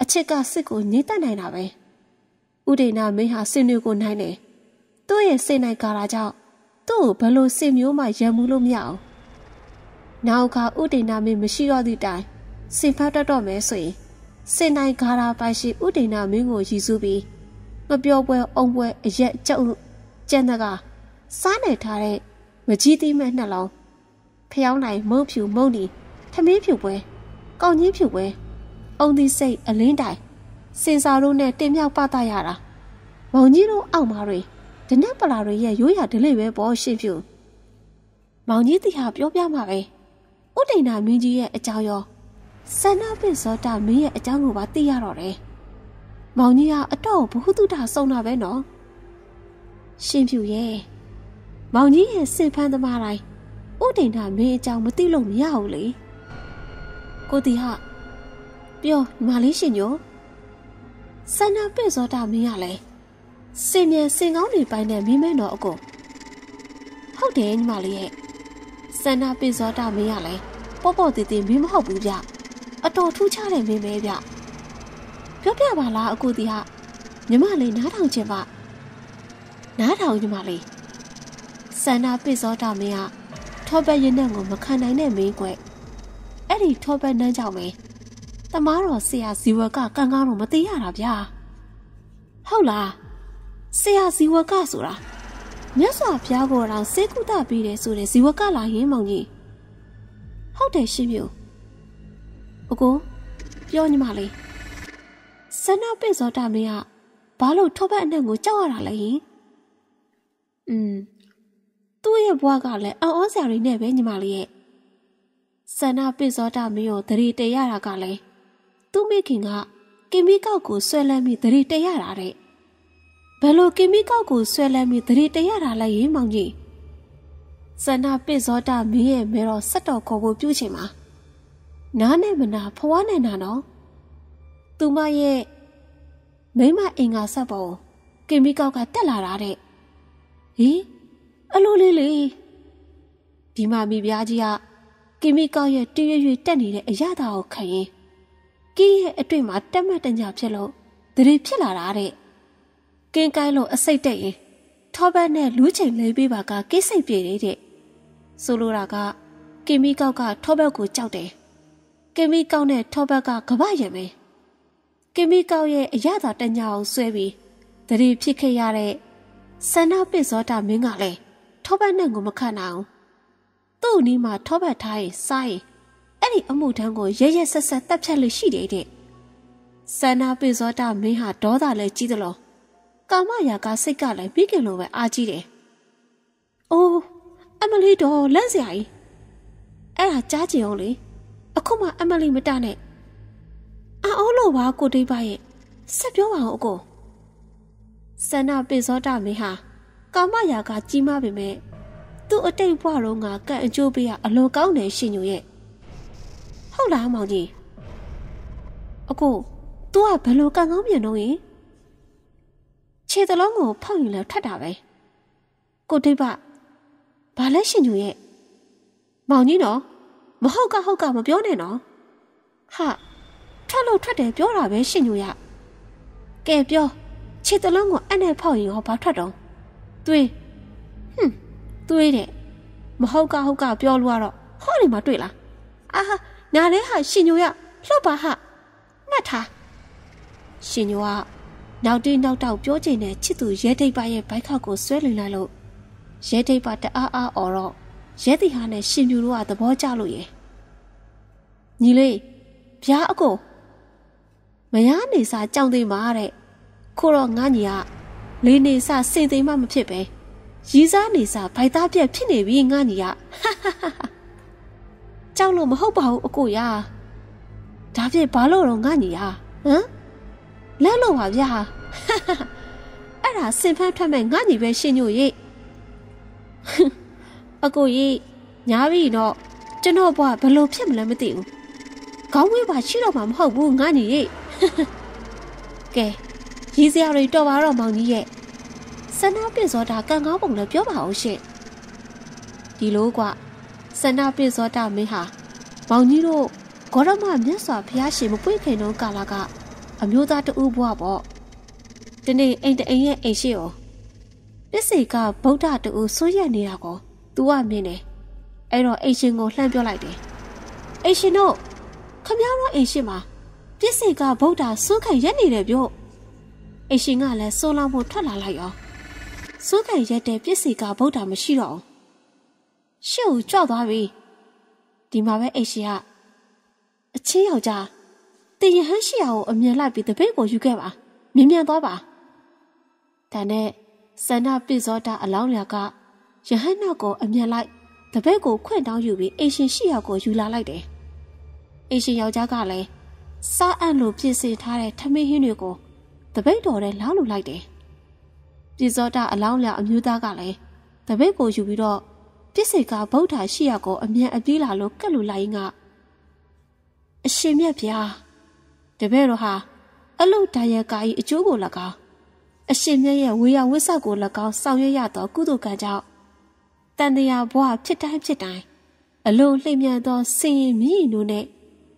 အချစ်ကစစ်ကိုညှိတက်နိုင်တာပဲ။ဥဒိဏမင်းဟာစင်မျိုးကိုနိုင်တယ်။သူ့ရဲ့စိတ်နိုင်ကာတာကြောင့်သူ့ကိုဘယ်လိုစိတ်မျိုးမှရံမှုလို့မရအောင်။နောက်ကဥဒိဏမင်းမရှိတော့သည့်တိုင်စင်ဖတ်တတ်တော့မယ်ဆိုရင်စင်နိုင်ကာတာပိုင်ရှိဥဒိဏမင်းကိုရည်စူးပြီးမပြောပွဲအုံပွဲအရက်ကြောက်ကျန်တကစားနေထားတဲ့မကြီးသီးမဲ့နှလုံးဖျောင်းနိုင်မုံဖြူမုံဒီထမင်းဖြူပွဲကောင်းကြီးဖြူပွဲ အုံသီးစိတ်အလင်းတိုင်စင်စာတို့နဲ့တင်မြောက်ပသရတာမောင်ကြီးတို့အောက်မာတွေဒနက်ပလာတွေရဲ့ရိုးရာဒလိပဲပေါ်ရှင်းဖြူမောင်ကြီးတီဟာပြောပြမှာပဲဥဒိန်နာမင်းကြီးရဲ့အကြောင်းရောဆန္ဒပင်စောတာမင်းရဲ့အကြောင်းကိုပါသိရတော့တယ်မောင်ကြီးကအတော့ဘ ഹു တုတာစုံတာပဲနော်ရှင်ဖြူရဲ့မောင်ကြီးရဲ့စင်ဖန်းသမားတိုင်းဥဒိန်တာမင်းအကြောင်းမသိလို့မရဘူးလေကိုတီဟာ ပြောညီမလေးရှင်ညိုဆန္ဒပဲ့စောတာမင်းရလဲစင်မြန်စင်ကောင်းတွေပိုင်းနဲ့မင်းမဲတော်အကိုဟုတ်တယ်ညီမလေးရဲ့ဆန္ဒပဲ့စောတာမင်းရလဲပေါ့ပေါ့တည်တည်မင်းမဟုတ်ဘူးဗျအတော်ထူးခြားတယ်မင်းပဲဗျပြောပြပါလားအကိုတီဟာညီမလေးနားထောင်ခြင်းပါနားထောင်ညီမလေးဆန္ဒပစ်စောတာမင်းကထောပတ်ရင်နဲ့ကိုမခံနိုင်တဲ့မင်းကွအဲ့ဒီထောပတ်နှမ်းကြောင့်မင်း တမားတော်ဆရာဇီဝကကံကားတော့မသိရတာဗျာဟုတ်လားဆရာဇီဝကဆိုတာမြတ်စွာဘုရားကိုယ်တော်စေကုသပြီးတယ်ဆိုတဲ့ဇီဝကလာရင်မောင်ကြီးဟုတ်တယ်ရှင်မျိုးအကိုပြောညီမလေးဆန္ဒပစ်စောတာမင်းကဘာလို့ထောပတ်အနှံ့ကိုကြောက်ရတာလဲဟင်อืมသူ့ရဲ့ဘဝကလည်းအော်အော်ဆရာတွေနဲ့ပဲညီမလေးရဲ့ဆန္ဒပစ္စောတာမင်းကိုတရီတရတာကလည်း သူ့မိခင်ကကင်မီကောက်ကိုဆွဲလန်းပြီးတရီတရတာတဲ့ဘယ်လိုကင်မီကောက်ကိုဆွဲလန်းပြီးတရီတရတာလဲရင်မောင်ကြီးဆန္ဒပစ္စောတာမင်းရဲ့မဲတော်ဆက်တော်ခေါ်ဖို့ပြုချင်မှာနားနဲ့မနာဖွားနဲ့နာနော်သူမရဲ့မိမအင်္ဂါဆက်ပုံကင်မီကောက်ကတက်လာတာတဲ့ဟင်အလိုလေးလေဒီမှာမိဖုရားကြီးကကင်မီကောက်ရဲ့တရွရွတက်နေတဲ့အရာတာကိုခံရင် ကင်းရဲ့အတွေ့မှာတက်မတ်တညာဖြစ်လို့တရေဖြစ်လာတာတဲ့ကင်းကိုင်းလို့အစိတ်တက်ရင်ထောပတ်နဲ့လူးချိန်လေးပေးပါကကိစိတ်ပြေတဲ့ဆိုလိုတာကကင်မီကောက်ကထောပတ်ကိုကြောက်တယ်ကင်မီကောက်နဲ့ထောပတ်ကကပရံပဲကင်မီကောက်ရဲ့အရာတာတညာကိုဆွဲပြီးတရေဖြစ်ခဲ့ရတဲ့ဆန္ဒပစ်စောတာမင်းကလည်းထောပတ်နဲ့ကိုမခန့်နိုင်အောင်သူ့နီးမှာထောပတ်ထားရင်စားရင် အဲ့ဒီအမှုထမ်းကိုရဲရဲဆက်ဆက်တပ်ဖြတ်လို့ရှိတယ်တဲ့ဆန္နာပိဇောတာမင်းဟာဒေါသလည်းကြီးသလိုကာမရာကစိတ်ကလည်းမိခင်လိုပဲအားကြီးတယ်။အိုးအမလီတော့လန့်စရာကြီးအဲ့ဒါကြားကြည့်အောင်လေအခုမှအမလီမတနဲ့အော်လို့ပါကိုတိတ်ပါရဲ့ဆက်ပြောပါဦးအကိုဆန္နာပိဇောတာမင်းဟာကာမရာကကြီးမားပေမဲ့သူ့အတိတ်ဘဝတော့ငါကန့်အကျိုးပေးရအလွန်ကောင်းတယ်ရှင်ညိုရဲ့ ဟုတ်လားမောင်ကြီးအကို तू ကဘယ်လိုကံကောင်းမြင်တော့ရင်ခြေသလုံးကိုဖောက်ယူလဲထတ်တာပဲကိုတိတ်ပဘာလဲရှင်ညိုရဲ့မောင်ကြီးနော်မဟုတ်ကဟုတ်ကမပြောနဲ့နော်ဟာထွက်လို့ထွက်တယ်ပြောတာပဲရှင်ညိုရကဲပြောခြေသလုံးကိုအဲ့နဲ့ဖောက်ရင်ဟောဘာထွက်တော့သွေးဟွန်းသွေးတဲ့မဟုတ်ကဟုတ်ကပြောလို့ကတော့ဟောဒီမှာတွေ့လားအာဟာ နားလဲဟာရှင်ညိုရလှုပ်ပါဟာမှတ်ထားရှင်ညိုကနောက်တိနောက်တောက်ပြောချင်တဲ့ချစ်သူရဲတိတ်ပါရဲ့ဘိုက်ခောက်ကိုဆွဲလွင်လိုက်လို့ရဲတိတ်ပါတအားအားအော်တော့ရဲတိဟာနဲ့ရှင်ပြူတို့ကသဘောကျလို့ရေညီလေးဗျာအကိုမရနေစားကြောင်သိမ်းပါတဲ့ခိုးတော့ငါညီကလေးနေစားစင်သိမ်းမှမဖြစ်ပဲရီးစားနေစားဗိုက်သားပြက်ဖြစ်နေပြီငါညီက ကြောက်လို့မဟုတ်ပါဘူးအကိုရဒါဖြင့်ဘာလို့တော့ငါညီရဟမ်လက်လို့ပါဗျာအဲ့ဒါစင်ဖန်းထွက်မဲ့ငါညီပဲရှင်းညို့ရိအကိုကြီးညာပြီတော့ကျွန်တော်ဘွားဘယ်လိုဖြစ်မလဲမသိဘူးခေါင်းဝေးပါရှိတော့မှာမဟုတ်ဘူးငါညီရိကဲရည်စရာတွေတော်ပါတော့မောင်ကြီးရဲ့စနာပြည့်စောတာကံကောင်းပုံလည်းပြောပါအောင်ရှင့်ဒီလိုက စနာပြည့်စောတာမင်းဟာမောင်ကြီးတို့ဂေါရမမြတ်စွာဘုရားရှင်မပွင့်ခင်တော့ကာလကအမျိုးသားတူဘွားပေါ့ဒီနေ့အိမ်တအိမ်ရဲ့အိမ်ရှိကိုပစ္စေကဗုဒ္ဓတူဆိုးရနေတာကို तू ကမြင်တယ်အဲ့တော့အိမ်ရှင်ကိုလှမ်းပြောလိုက်တယ်အိမ်ရှင်တို့ခမည်းတော်အိမ်ရှင်မှာပစ္စေကဗုဒ္ဓဆိုးခံရက်နေတယ်ပြောအိမ်ရှင်ကလည်းစိုးလောင်းဖို့ထွက်လာလိုက်ရောစိုးခံရက်တဲ့ပစ္စေကဗုဒ္ဓမရှိတော့ ရှေ့ကိုကြွသွားပြီဒီမှာပဲအိမ်ရှင်ကအချင်းယောက်ျားတင်ရဟန်းရှိအောင်အမြင်လိုက်ပြီးတပိတ်ကိုယူခဲ့ပါမြင်မြန်သွားပါဒါနဲ့ဆန္ဒပိဇောတာအလောင်းလျာကယဟန်နောက်ကိုအမြင်လိုက်တပိတ်ကိုခွင့်တောင်းယူပြီးအိမ်ရှင်ရှိရောက်ကိုယူလာလိုက်တယ်အိမ်ရှင်ယောက်ျားကလည်းစားအံ့လိုပြည့်စည်ထားတဲ့ထမင်းဟင်းတွေကိုတပိတ်တော်ထဲလောင်းလိုလိုက်တယ်ပိဇောတာအလောင်းလျာအမျိုးသားကလည်းတပိတ်ကိုယူပြီးတော့ ပြစ်စေကဗုဒ္ဓရှိရောက်ကိုအမြန်အပြေးလာလို့ကက်လူလိုက်ရင်ကအရှင်မြတ်ဗျာတပည့်တော်ဟာအလုဒါယကာ၏အကျိုးကို၎င်းအရှင်မြတ်ရဲ့ဝေယဝိဆကို၎င်းဆောင်ရွက်ရသောကုသိုလ်ကံကြောင့်တန်တရားဘဝဖြစ်တိုင်းဖြစ်တိုင်းအလုံးလှိမ့်မြန်သောစင်ရင်မြည်တို့နဲ့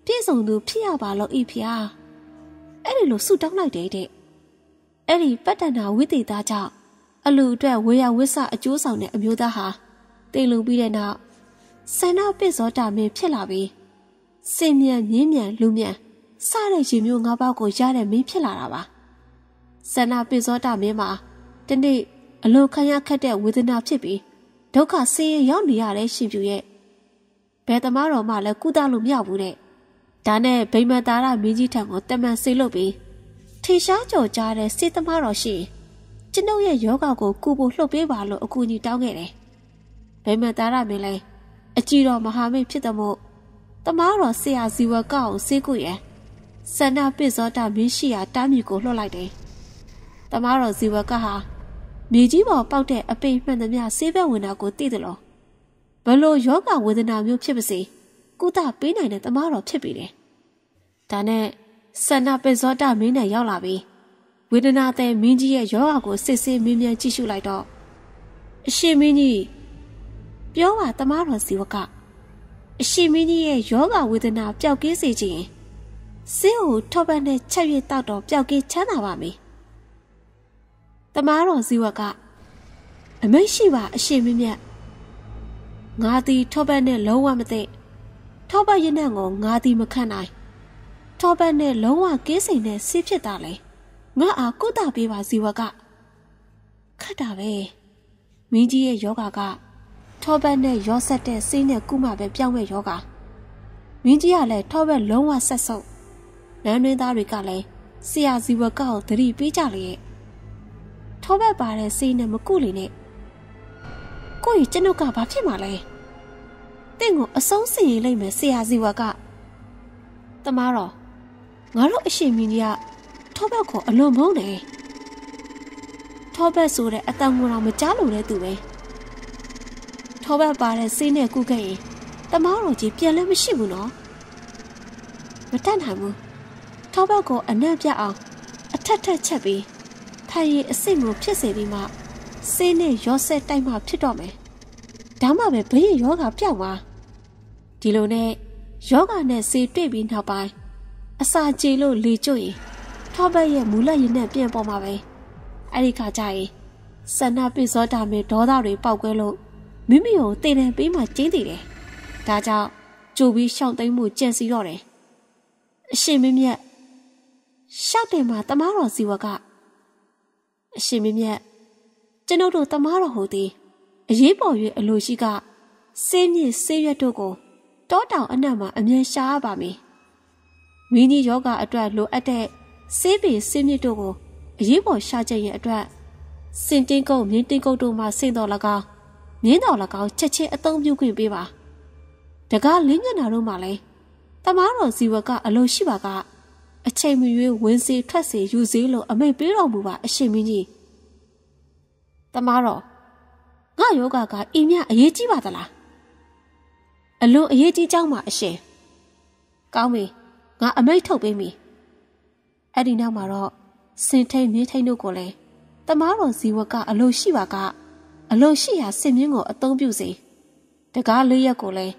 ပြည့်စုံသူဖြစ်ရပါလို့ဤဖျားအဲ့ဒီလိုဆုတောင်းလိုက်တဲ့တဲ့အဲ့ဒီပတ္တနာဝိသေသကြောင့်အလူအတွက်ဝေယဝိဆအကျိုးဆောင်တဲ့အမျိုးသားဟာ တိမ်လုံပြီးတဲ့နောက်ဆန္ဒပစ္စောတာမင်းဖြစ်လာပြီးစင်မြန်မြင်းမြန်လူမြန်စတဲ့ရေမျိုးငါးပါးကိုရတဲ့မင်းဖြစ်လာတာပါဆန္ဒပိဇောတာမင်းမှာတနေ့အလိုခံရခက်တဲ့ဝေဒနာဖြစ်ပြီးဒုက္ခဆင်းရဲရောက်နေရတဲ့ရှင်ပြူရဲ့ဘယ်သမားတော်မှလည်းကုသလို့မရဘူးတဲ့ဒါနဲ့ဗိမာန်တာရမင်းကြီးထံကိုတမန်ဆေးလုပ်ပြီးထေရှားကြော်ကြားတဲ့စေသမားတော်ရှိကျွန်ုပ်ရဲ့ယောဂကိုကုဖို့လှုပ်ပေးပါလို့အကူအညီတောင်းခဲ့တယ် ဗိမာန်တာရမင်းလည်းအကြည်တော်မဟာမိတ်ဖြစ်တဲ့မို့တမားတော်ဆရာဇီဝကကိုစေးကုရန်ဆန္ဒပစ္စောတာမင်းရှိရာတားမြစ်ကိုလှုပ်လိုက်တယ်။တမားတော်ဇီဝကဟာမြေကြီးပေါ်ပေါက်တဲ့အပိမှန်သမျှဆေးဘက်ဝင်တာကိုသိတယ်လို့ဘလို့ယောဂဝေဒနာမျိုးဖြစ်ပါစေကုသပေးနိုင်တဲ့တမားတော်ဖြစ်ပြီတယ်။ဒါနဲ့ဆန္ဒပစ္စောတာမင်းနဲ့ရောက်လာပြီးဝေဒနာတဲ့မင်းကြီးရဲ့ယောဂကိုစစ်ဆေးမင်းမြန်ကြည့်ရှုလိုက်တော့အရှင်မင်းကြီး ပြောပါတမားတော်ဇီဝကအရှင်မင်းကြီးရဲ့ယောဂဝေဒနာပျောက်ကင်းစေခြင်းဆေးကိုထောပတ်နဲ့ချက်၍တောက်တော့ပျောက်ကင်းချမ်းသာပါမယ်။တမားတော်ဇီဝကအမိတ်ရှိပါအရှင်မင်းမြတ်ငါသည်ထောပတ်နဲ့လုံးဝမသိထောပတ်ရနဲ့ကိုငါသည်မခံနိုင်ထောပတ်နဲ့လုံးဝကင်းစိမ်နဲ့ဆေးဖြစ်တာလေငါအားကုသပေးပါဇီဝကခတ်တာပဲမင်းကြီးရဲ့ယောဂက ထောပတ်နဲ့ရောဆက်တဲ့စိတ်နဲ့ကုမှပဲပြောင်းမဲ့ယောဂမမင်းကြီးကလည်းထောဘက်လုံးဝဆက်ဆုပ်နန်းတွင်းသားတွေကလည်းဆရာဇီဝကောက်သတိပေးကြလေရဲ့ထောဘက်ပါတဲ့စိတ်နဲ့မကုလေနဲ့ကိုကြီးကျွန်ုပ်ကဘာဖြစ်မှာလဲတင့်ကိုအဆုံးစင်ရင်လိုက်မယ်ဆရာဇီဝကတမားတော့ငါတို့အရှင်မင်းကြီးကထောဘက်ကိုအလွန်မုန်းတယ်ထောဘက်ဆိုတဲ့အတန်ကိုတော့မကြားလို့တဲ့သူပဲ ထောဘက်ပါတဲ့စိတ်နဲ့ကုခဲ့ရင်တမားတော်ကြီးပြန်လည်းမရှိဘူးနော်မတတ်နိုင်ဘူးထောဘက်ကိုအနံ့ပြအောင်အထက်ထက်ချက်ပြီးထိုင်ရင်အစ်စ်မျိုးဖြစ်စေပြီးမှစေးနဲ့ရောဆက်တိုက်မှဖြစ်တော့မယ်ဒါမှပဲဘရင်ယောဂပြောက်သွားဒီလိုနဲ့ယောဂနဲ့စေးတွေ့ပြီးနောက်ပိုင်းအစာကြေလို့လေကျွတ်ရင်ထောဘက်ရဲ့မူလရည်နဲ့ပြန်ပေါ်မှာပဲအဲ့ဒီခါကျရင်ဆန္ဒပိစောတာမေဒေါသတွေပေါက်ကွဲလို့ မိမိကိုတည်တယ်ပေးမှကျင်းတည်တယ်ဒါကြောင့်ကြိုပြီးရှောင်းသိမ်းမှုကြံစီတော့တယ်အရှင်မင်းမြတ်ရှောက်တယ်မှာတမားတော်စီဝကအရှင်မင်းမြတ်ကျွန်ုပ်တို့တမားတော်ဟိုသည်အရေးပေါ်၍အလိုရှိကစေးမြင့်စေးရွက်တို့ကိုတောတောင်အနက်မှာအမြဲရှားပါမည်မိကြီးယောဂအတွက်လိုအပ်တဲ့စေးပင်စေးမြင့်တို့ကိုအရေးပေါ်ရှာကြရင်အတွက်စင်တင်းကုတ်မြင်းတင်းကုတ်တို့မှဆင့်တော်၎င်း မြင်းတော်၎င်းချက်ချင်းအသုံးပြုခွင့်ပေးပါတကားလင်းညနာတို့မှလည်းတမားတော်ဇီဝကအလိုရှိပါကအချိန်မရွေးဝင်စေထွက်စေယူစေလို့အမိတ်ပေးတော်မူပါအရှင်မင်းကြီးတမားတော်ငါယောဂကအိမ်မြအရေးကြီးပါသလားအလွန်အရေးကြီးကြောင်းပါအရှင်ကောင်းပြီငါအမိတ်ထုတ်ပေးပြီအဲ့ဒီနောက်မှာတော့စင်ထိန်မြင်းထိန်တို့ကိုလည်းတမားတော်ဇီဝကအလိုရှိပါက အလိုရှိရာစင်မြင့်ကိုအသုံးပြုစေတကားလေးရက်ကိုလည်း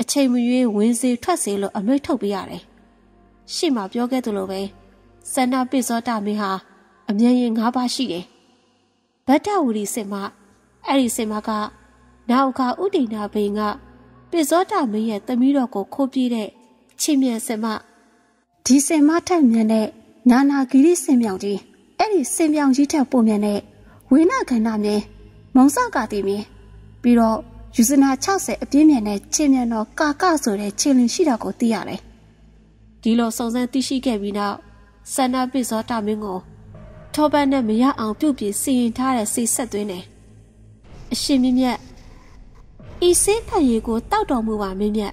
အချိန်မရွေးဝင်စေထွက်စေလို့အမိတ်ထုတ်ပေးရတယ်ရှေ့မှာပြောခဲ့သလိုပဲဆန္ဒပိစောတမင်းဟာအမြဲရင်၅ပါးရှိတယ်ဗတ္တဝရီစင်မအဲ့ဒီစင်မကနောက်ကဥဒိနာဘိန်ကပိစောတမင်းရဲ့သမီးတော်ကိုခိုးပြေးတဲ့ချင်းမြန်စင်မဒီစင်မထက်မြန်တဲ့နာနာဂီရိစင်မြောင်ကြီးအဲ့ဒီစင်မြောင်ကြီးထက်ပိုမြန်တဲ့ဝိနာခန္ဓာမြင် မုံစကာတိမြင်ပြီးတော့ယူဇနာ60အပြင်းမြန်တဲ့ချင်းမြန်တော်ကာကဆိုတဲ့ချင်းလင်းရှိတာကိုသိရတယ်ဒီလိုစုံစမ်းသိရှိခဲ့ပြီးနောက်ဆန္ဒပိစောတမင်းကိုထောပတ်နဲ့မရအောင်ပြုတ်ပြစီရင်ထားတဲ့စိတ်ဆက်သွင်းတယ်အရှင်မြင့်မြတ်ဤစေးဖတ်ရည်ကိုတောက်တော်မူပါမင်းမြတ်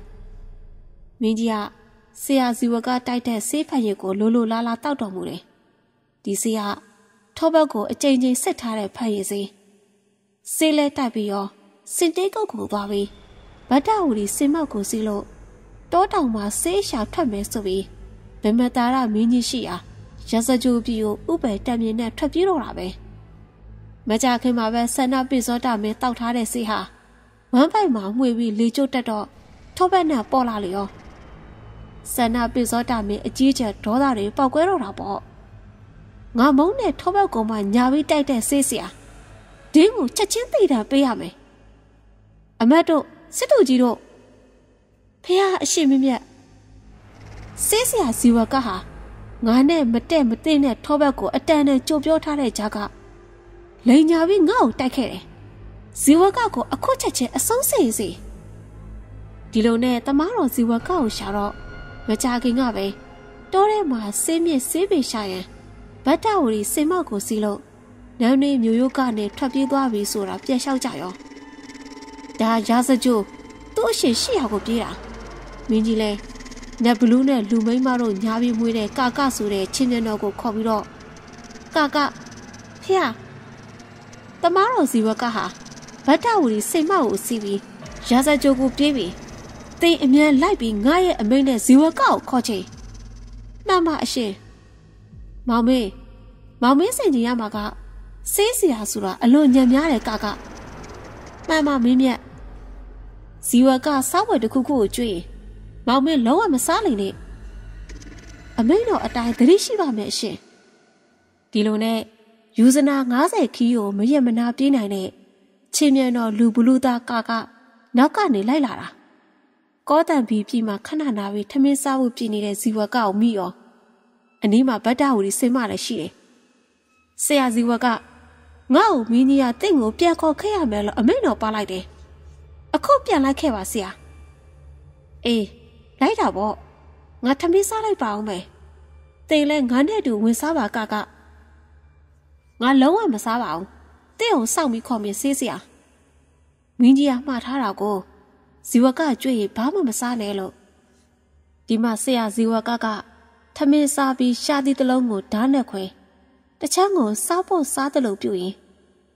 မင်းကြီးကဆရာဇီဝကတိုက်တဲ့ဆေးဖတ်ရည်ကိုလိုလိုလားလားတောက်တော်မူတယ်ဒီဆေးကထောပတ်ကိုအကြိမ်ကြိမ်ဆက်ထားတဲ့ဖတ်ရည်စေး ဆေးလဲတိုက်ပြီးရောစင်တေးကုတ်ကိုသွားပြီးဗတ္တဝရီစင်မောက်ကိုစီးလို့တောတောင်မှာဆေးရှာထွက်မယ်ဆိုပြီးဗမတာရမင်းကြီးရှိရာရစကြိုပြည်ကိုဥပယ်တက်မြင်နဲ့ထွက်ပြေးတော့တာပဲမကြခင်မှာပဲဆန္ဒပိစောတမင်းတောက်ထားတဲ့ဆေးဟာဝမ်းပိုက်မှာမှွေပြီးလေကျုပ်တက်တော့ထောဘက်နဲ့ပေါ်လာလေရောဆန္ဒပိစောတမင်းအကြီးကျယ်ဒေါသတွေပေါက်ကွဲတော့တာပေါ့ငါမုန်းနဲ့ထောဘက်ကောင်မှညာပြီးတိုက်တဲ့ဆေးစရာ ဒင်းကိုချက်ချင်းသိတာပေးရမယ်အမတ်တို့စစ်တူကြီးတို့ဖះအရှင်မမြတ်ဆေးစရာဇီဝကဟာငါနဲ့မတဲ့မသိနဲ့ထောဘက်ကိုအတန်နဲ့ကြိုပြောထားတဲ့ကြားကလိန်ညာပြီးငါ့ကိုတိုက်ခဲ့တယ်ဇီဝကကိုအခွတ်ချက်ချင်းအဆုံးစေစီဒီလိုနဲ့တမားတော်ဇီဝကကိုရှာတော့မကြခင်ကပဲတောထဲမှာဆေးမြင့်ဆေးပေရှာရင်ဗတ္တဝရီစင်မောက်ကိုစီးလို့ နန်းနေမျိုးရိုးကနေထွက်ပြေးသွားပြီဆိုတာပြက်လျှောက်ကြရောဒါရာဇကြိုးသူ့အရှင်ရှိရာကိုပြေးတာမင်းကြီးလဲနက်ဘလူးနဲ့လူမိန်းမတို့ညာပြီးမွေးတဲ့ကာကဆိုတဲ့ချင်းမြတ်တော်ကိုခေါ်ပြီးတော့ကာကဖះတမားတော်ဇီဝကဟာဗတ္တဝရီစိတ်မကိုစီးပြီးရာဇကြိုးကိုပြေးပြီးတိမ်အမြန်လိုက်ပြီးငါရဲ့အမိန့်နဲ့ဇီဝကကိုခေါ်ချင်နှမအရှင်မောင်မင်းမောင်မင်းစင်ကြီးရမှာက ဆေးစရာဆိုတာအလွန်ညံ့များတယ်ကကမှန်ပါမင်းမြတ်ဇီဝကစားဝယ်တစ်ခုခုကိုကြွေးမောင်မင်းလုံးဝမစားနိုင်နဲ့အမိန်တော်အတိုင်းသတိရှိပါမယ်အရှင်ဒီလိုနဲ့ယူဇနာ90ခီးကိုမရက်မနာပြေးနိုင်တဲ့ချင်းမြန်တော်လူဘလူသားကကနောက်ကနေလိုက်လာတာကောတန်ပြီးပြီမှခဏနာပြီးထမင်းစားဖို့ပြည်နေတဲ့ဇီဝကကိုမိရောအနည်းမှာဗတ္တဝရီစင်မလည်းရှိတယ်ဆရာဇီဝက ငါ့ကိုမင်းကြီးကတင့်ကိုပြန်ခေါ်ခဲ့ရမယ်လို့အမိန့်တော်ပါလိုက်တယ်အခုပြန်လိုက်ခဲ့ပါဆရာအေးလိုက်တာပေါ့ငါထမင်းစားလိုက်ပါအောင်မယ်တင်လဲငါနဲ့အတူဝင်စားပါကကငါလုံးဝမစားပါဘူးတင့်အောင်စောင့်ပြီးခေါ်မြင်ဆေးစရာမင်းကြီးကမှားထားတာကိုဇီဝကကြွေရင်ဘာမှမစားနဲ့လို့ဒီမှာဆရာဇီဝကကထမင်းစားပြီးရှားသည့်တလုံးကိုဓာတ်နဲ့ခွဲတချမ်းကိုစားဖို့စားတယ်လို့ပြုရင်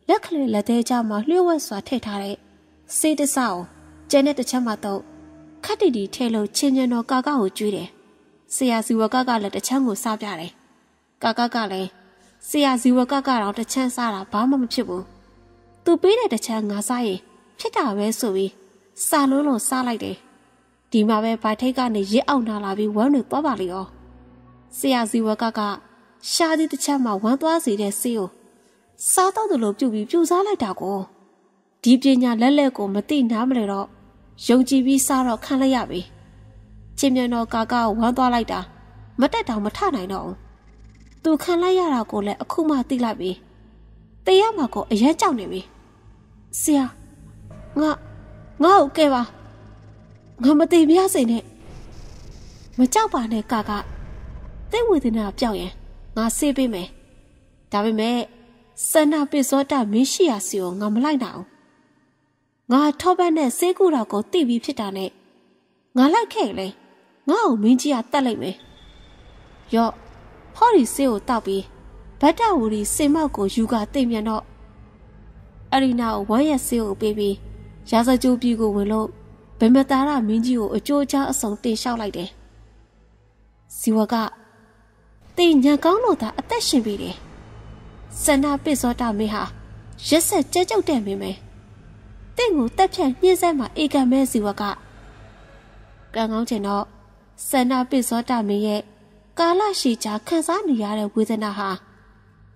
လက်ကလေးလက်သေးကြမှာလျှို့ဝှက်စွာထည့်ထားတဲ့စေးတစောင်းကျန်တဲ့တချမ်းမှာတော့ခတ်တီတီထဲလို့ချင်းညံတော်ကာကကိုကျွေးတယ်ဆရာဇီဝကကလည်းတချမ်းကိုစားပြတယ်ကာကကလည်းဆရာဇီဝကကတော့တချမ်းစားတာဘာမှမဖြစ်ဘူးသူပေးတဲ့တချမ်းငါစားရင်ဖြစ်တာပဲဆိုပြီးစားလုံးလုံးစားလိုက်တယ်ဒီမှာပဲဗိုက်ထိတ်ကနေရစ်အောင်နာလာပြီးဝမ်းတွေသွားပါလေရောဆရာဇီဝကကရှားသည့်တစ်ချက်မှဝမ်းသွားစေတဲ့ဆေးကို စားတော့တယ်လို့ပြုတ်ပြီးပြူစားလိုက်တာကိုဒီပညာလက်လက်ကိုမသိနားမလဲတော့ယုံကြည်ပြီးစားတော့ခံလိုက်ရပြီချင်းမြန်တော်ကာကဝမ်းသွားလိုက်တာမတက်တောင်မထနိုင်တော့ဘူးသူခံလိုက်ရတာကိုလည်းအခုမှသိလိုက်ပြီတေးရမှာကိုအရက်ကြောက်နေပြီဆရာငါငါ့ကိုကဲပါငါမသိပြစေနဲ့မကြောက်ပါနဲ့ကာကသိဝေဒနာပြောက်ရင်ငါဆေးပေးမယ်ဒါပေမဲ့ ဆန္ဒပိစောတမင်းရှိရစီကိုငါမလိုက်နိုင်အောင်ငါထောပတ်နဲ့ဆေးကူတာကိုသိပြီးဖြစ်တာနဲ့ငါလိုက်ခဲ့လေငါ့ကိုမင်းကြီးကတတ်လိုက်မယ်ရော့ဟောဒီဆေးကိုတောက်ပြီးဗတ္တဝူရီစေမောက်ကိုယူကတိတ်မြန်တော့အရီနာကိုဝမ်းရက်ဆေးကိုပေးပြီးရာဇကြိုးပြည်ကိုဝင်လို့ဗမတာရမင်းကြီးကိုအကျိုးချအစုံတင်လျှောက်လိုက်တယ်ဇီဝကတင်ညံကောင်းလို့သာအသက်ရှင်ပြီတယ် ဆန္ဒပစ္စောတမင်းဟာရက်ဆက်ကြက်ကြောက်တဲ့မင်းပဲတင့်ကိုတက်ဖြတ်ညှင်းဆဲမှာအေကံမဲဇီဝကကံကောင်းချင်တော့ဆန္ဒပစ္စောတမင်းရဲ့ကာလရှည်ကြာခံစားနေရတဲ့ဝေဒနာဟာ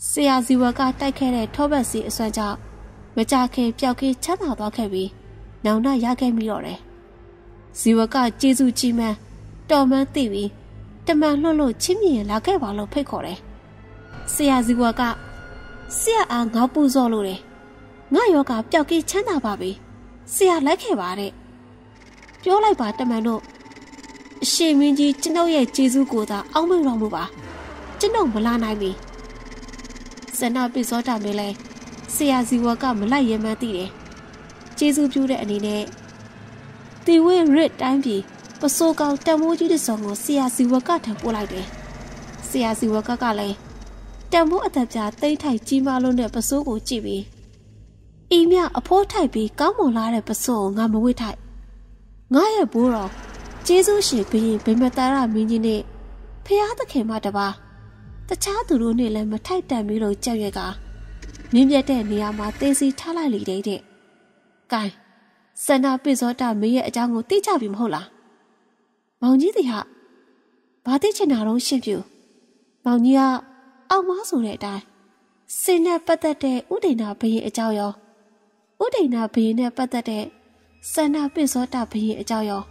ဆရာဇီဝကတိုက်ခဲ့တဲ့ထောပတ်စီအစွမ်းကြောင့်မကြခင်ပျောက်ကင်းချမ်းသာသွားခဲ့ပြီးနောင်တရခဲ့မိတော့တယ်ဇီဝကကျေးဇူးကြီးမှန်းတော်မှန်းသိပြီးတမန်လှုပ်လို့ချင်းမြင်လာခဲ့ပါလို့ဖိတ်ခေါ်တယ်ဆရာဇီဝက ဆရာအားငါပူဇော်လို့တယ်ငါယောဂပျောက်ကင်းချမ်းသာပါပြီဆရာလိုက်ခဲ့ပါတဲ့ပြောလိုက်ပါတမန်တို့အရှင်မင်းကြီးကျွန်ုပ်ရဲ့ကျေးဇူးကိုသာအောက်မေ့တော်မူပါကျွန်ုပ်မလာနိုင်ပြီစန္ဒပိစောတာမင်းလဲဆရာဇီဝကမလိုက်ရမှန်းသိတယ်ကျေးဇူးပြုတဲ့အနေနဲ့တီဝင်းရစ်တိုင်းပြည်ပစိုးကောင်တမိုးကြီးတဲ့ဆောင်ကိုဆရာဇီဝကထံပို့လိုက်တယ်ဆရာဇီဝကကလည်း တမိုးအသက်ပြတိတ်ထိုက်ကြီးမားလို့တဲ့ပစိုးကိုကြည့်ပြီးအီမြအဖိုးထိုက်ပြီးကောင်းမွန်လာတဲ့ပစိုးကိုငါမဝိထိုက်ငါရဲ့ဘိုးတော်ကျေးဇူးရှင်ဘုရင်ဗိမတာရမင်းကြီးနဲ့ဖះသခင်မတပါတခြားသူတို့နဲ့လည်းမထိုက်တန်ပြီးတော့ကြောက်ရွက်ကမြင်းပြတ်တဲ့နေရာမှာတင်းစီထားလိုက်လေတဲ့တဲ့။ကဲစန္ဒပိဇောတမင်းရဲ့အကြောင်းကိုသိကြပြီမဟုတ်လား။မောင်ကြီးတွေကဘာသိချင်တာတော့ရှင်းပြ။မောင်ကြီးက အောက်မဆိုတဲ့အတိုင်းစင်နဲ့ပတ်သက်တဲ့ဥဒိဏဘရင်အကြောင်းရောဥဒိဏဘရင်နဲ့ပတ်သက်တဲ့စန္ဒပိဇောတဘရင်အကြောင်းရော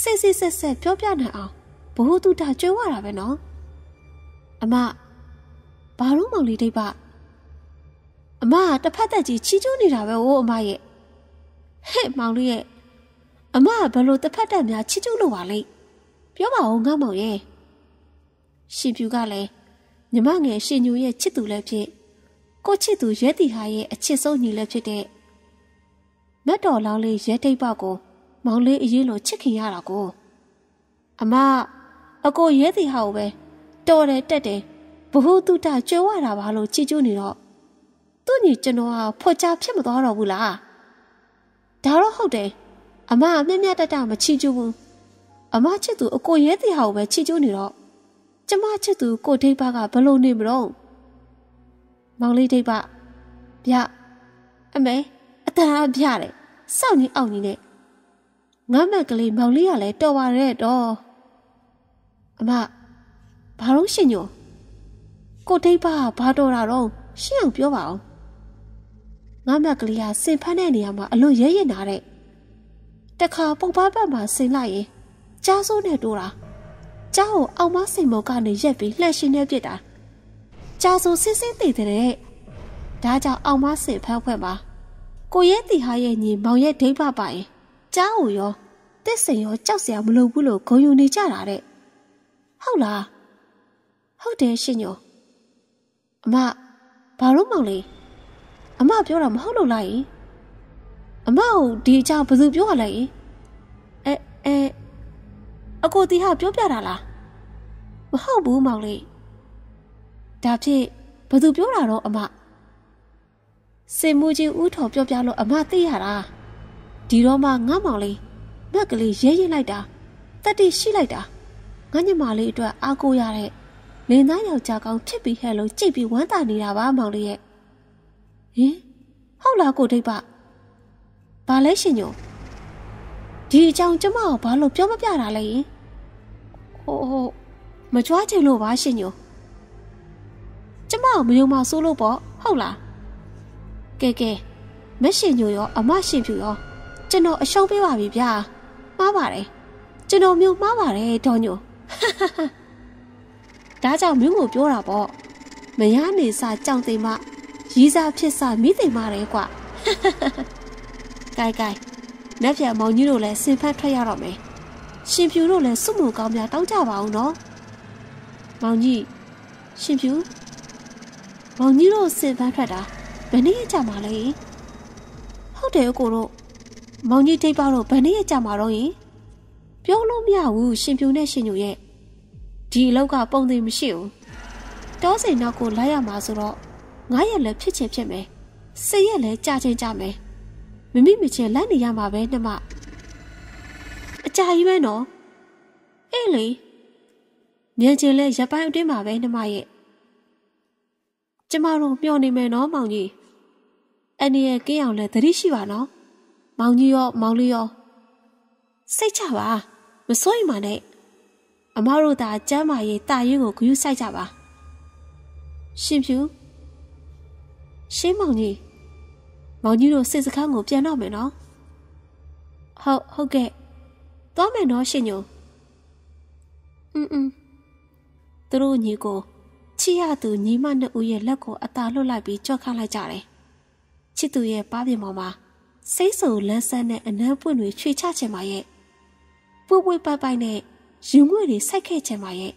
စစ်စစ်ဆက်ဆက်ပြောပြနိုင်အောင်ဘ ഹു တုတကြွေးဝတာပဲနော်အမဘာလို့မောင်လေးတိတ်ပအမကတစ်ဖက်သက်ကြီးချီးကျူးနေတာပဲဟိုအမရဲ့ဟဲ့မောင်လေးရဲ့အမကဘယ်လိုတစ်ဖက်သက်များချီးကျူးလို့ပါလိမ့်ပြောပါဦးငါမောင်ရဲ့ရှင်ဖြူကလည်း ညီမငယ်ရှင်ညူရဲ့ချစ်သူလည်းဖြစ်ကိုချစ်သူရဲတီဟာရဲ့အချစ်ဆုံးညီလည်းဖြစ်တဲ့မတ်တော်လောင်းလေးရဲတိတ်ပကိုမောင်လေးအရင်လိုချစ်ခင်ရတာကိုအမအကိုရဲစီဟာကိုပဲတော်တယ်တက်တယ်ဘ ഹു တုတကျွဲဝတာပါလို့ချီကျူးနေတော့သူ့ညီကျွန်တော်ဟာဖွက်ချဖြစ်မသွားတော့ဘူးလားဒါတော့ဟုတ်တယ်အမအမြင့်မြတ်တတမချီကျူးဘူးအမချစ်သူအကိုရဲစီဟာကိုပဲချီကျူးနေတော့ ကျမချစ်သူကိုဒိတ်ပါကဘလို့နေမလို့မောင်လေးဒိတ်ပါဗျအမေအတန်အဗျတယ်စောင့်နေအောင်နေနဲ့ငါမက်ကလေးမောင်လေးကလည်းတော်ပါရဲ့တော့အမဘာလို့ရှင်ညိုကိုတိတ်ပါဘာတော်တာတော့ရှင်းအောင်ပြောပါအောင်ငါမက်ကလေးကစင်ဖန်းတဲ့နေရာမှာအလွန်ရဲရဲနာတဲ့တခါပုတ်ပါပတ်မှာဆင်လိုက်ရင်ကြားစိုးနဲ့တိုးတာ ကြားကိုအောင်မစိန်မောကနေရက်ပြီးလှက်ရှင်နဲ့ပြစ်တာကြားစိုးစစ်စစ်သိတဲ့ဒါကြောင့်အောင်မစိန်ဖန်းဖွဲ့မှာကိုရဲတီဟာရဲ့ညီမောင်ရဲ့ဒိဗ္ဗပါရင်ကြားကိုရောတစ်စိန်ရောကြောက်စရာမလိုဘူးလို့ဂုံယူနေကြတာတဲ့ဟုတ်လားဟုတ်တယ်ရှင်ညိုအမဘာလို့မောင်လေးအမပြောတာမဟုတ်လို့လားယင်အမကိုဒီအကြောင်းဘယ်သူပြောရလဲယင်အဲအဲ အကိုတီဟာပြောပြတာလားမဟုတ်ဘူးမောင်လေးဒါဖြစ်ဘယ်သူပြောတာတော့အမစင်မူကြီးဦးထော်ပြောပြလို့အမသိရတာဒီတော့မှငါမောင်လေးမက်ကလေးရဲရဲလိုက်တာတက်တိရှိလိုက်တာငါညမလေးအတွက်အားကိုးရတဲ့လင်းသားယောက်ျားကောင်းဖြစ်ပြီးဟဲ့လို့ကြိတ်ပြီးဝမ်းသာနေတာပါမောင်လေးရဲ့ဟင်ဟုတ်လားကိုဒိတ်ပဘာလဲရှင်ညို ဒီအကြောင်းကျမကိုဘာလို့ပြောမပြတာလဲယင်ဟိုဟိုမကြွားချင်လို့ပါရှင်ညိုကျမကိုမယုံမဆိုးလို့ပေါ့ဟုတ်လားကဲကဲမရှင်ညိုရောအမရှင်ဖြူရောကျွန်တော်အရှုံးပေးပါပြီဗျာမှားပါတယ်ကျွန်တော်မျိုးမှားပါတယ်ဒေါ်ညိုဒါကြောင့်မင်းကိုပြောတာပေါ့မရနေစားကြောင်သိမ်မရီးစားဖြစ်စားမိသိမ်မတယ်ကွာကဲကဲ နက်ဖြန်မောင်ကြီးတို့လည်းစင်ဖက်ထွက်ရတော့မယ်ရှင်ဖြူတို့လည်းစွမှုကောင်းများတောင်းကြပါအောင်နော်မောင်ကြီးရှင်ဖြူမောင်ကြီးတို့စင်ဖက်ထွက်တာဘယ်နည်းကြမှာလဲဟုတ်တယ်အကိုတို့မောင်ကြီးတိတ်ပေါတော့ဘယ်နည်းကြမှာတော့ယင်ပြောလို့မရဘူးရှင်ဖြူနဲ့ရှင်ညိုရဲ့ဒီအလောက်ကပုံသိမရှိဘူးတောစိန်နောက်ကိုလိုက်ရမှာဆိုတော့ငါရက်လည်းဖြစ်ချင်ဖြစ်မယ်စိတ်ရက်လည်းကြာချင်းကြာမယ် မမိမချင်းလိုက်နေရမှာပဲနှမအကြာကြီးပဲနော်အေးလေမြန်ချင်းလဲရပ်ပိုင်းအတွင်းမှာပဲနှမရဲ့ကျမတို့မျှော်နေမယ်နော်မောင်ကြီးအနေရဲ့ကင်းအောင်လဲသတိရှိပါနော်မောင်ကြီးရောမောင်လေးရောစိတ်ချပါမစိုးရိမ်ပါနဲ့အမတို့သာကျမ်းမာရေးတာရင်ကိုဂရုစိုက်ကြပါရှင်ဖြူရှင်းမောင်ကြီး မောင်ကြီးတို့စစ်စခန်းကိုပြန်တော့မယ်နော်ဟုတ်ဟုတ်ကဲ့သွားမယ်နော်ရှင်ညိုอืมอืมသူတို့ညီကိုချစ်ရသူညီမနှစ်ဦးရဲ့လက်ကိုအသာလွတ်လိုက်ပြီးကြော့ခတ်လိုက်ကြတယ်ချစ်သူရဲ့ပါးပြင်ပေါ်မှာစိတ်ဆူလန်းဆန်းတဲ့အနမ်းပွင့်တွေချွေချချင်ပါရဲ့ပွေပွေပိုက်ပိုက်နဲ့ရင်ငွေတွေစိုက်ခဲ့ချင်ပါရဲ့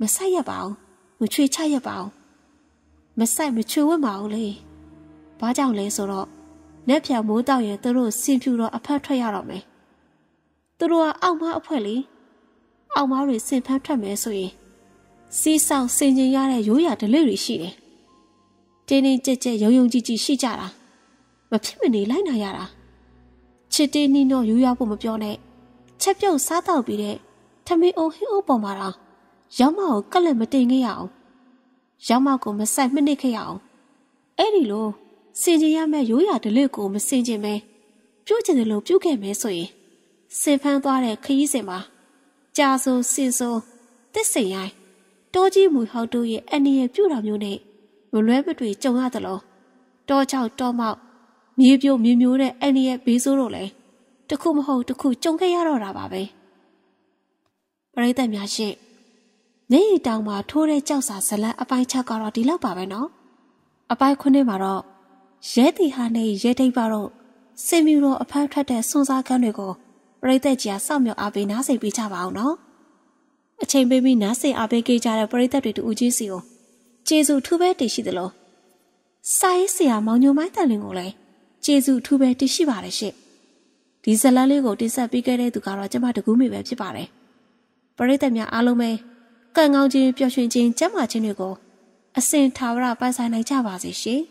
မဆိုင်ရပါဘူးမချွေချရပါဘူးမဆိုင်မချွေဝတ်ပါဘူးလေဘာကြောင့်လဲဆိုတော့ လက်ဖြံမိုးတောက်ရင်သူတို့စင်ဖြူတော့အဖက်ထွက်ရတော့မယ်သူတို့ကအောက်မအဖွဲလေအောက်မတွေစင်ဖန်းထွက်မယ်ဆိုရင်စီးဆောင်စင်ကျင်ရတဲ့ရိုးရာဒလိတွေရှိတယ်တင်းတင်းကြက်ကြက်ရုံရုံကြည်ကြည်ရှိကြတာမဖြစ်မနေလိုက်နာရတာချစ်တင်းနှီးတော့ရိုးရဖို့မပြောနဲ့ချက်ပြုတ်စားတော့ပြီးတဲ့ထမင်းအိုဟင်းအိုပေါ်မှာတော့ရောက်မကိုကက်လက်မတင်ခဲ့ရအောင်ရောက်မကိုမဆိုင်မနစ်ခဲ့ရအောင်အဲ့ဒီလို စင်ကြင်ရမယ့်ရိုးရာဒလိကိုမစင်ကြင်ပဲပြုတ်ကျင်တယ်လို့ပြုတ်ခဲ့မယ်ဆိုရင်စင်ဖန်းသွားတဲ့ခရီးစဉ်မှာကြာဆိုစင်ဆိုတစ်စိန်ရိုင်းတောကြီးမူဟောက်တို့ရဲ့အနေရပြုတ်တာမျိုးနဲ့မလွဲမသွေကြုံရတယ်လို့တောချောက်တောမောက်မြေပြိုမြေမျိုးတဲ့အနေရဘေးဆိုးတို့လည်းတခုမဟုတ်တခုကြုံခဲ့ရတော့တာပါပဲပရိသတ်များရှင်မျက်ရည်တောင်မှာထိုးတဲ့ကြောက်စာဇလန်အပိုင်းချက်ကတော့ဒီလောက်ပါပဲနော်အပိုင်းခုနှစ်မှာတော့ ရဲတီဟာနဲ့ရဲတိတ်ပါတော့စင်မြူတော်အဖမ်းထွက်တဲ့စွန်စားကန်းတွေကိုပရိသတ်ကြီးကစောင့်မျှော်အားပေးနားဆင်ပေးကြပါအောင်နော်အချိန်ပေးပြီးနားဆင်အားပေးကြတဲ့ပရိသတ်တွေတူဦးကြီးစီကိုကျေးဇူးထူးပဲတည်ရှိသလိုစာရေးဆရာမောင်ညိုမိုင်းတန်လင်းကိုလည်းကျေးဇူးထူးပဲတည်ရှိပါတယ်ရှင့်ဒီဇလန်းလေးကိုတင်ဆက်ပေးခဲ့တဲ့သူကတော့ကျမတကူးမိပဲဖြစ်ပါတယ်ပရိသတ်များအားလုံးပဲကံကောင်းခြင်းပျော်ရွှင်ခြင်းကျန်းမာခြင်းတွေကိုအစဉ်ထာဝရပိုင်ဆိုင်နိုင်ကြပါစေရှင်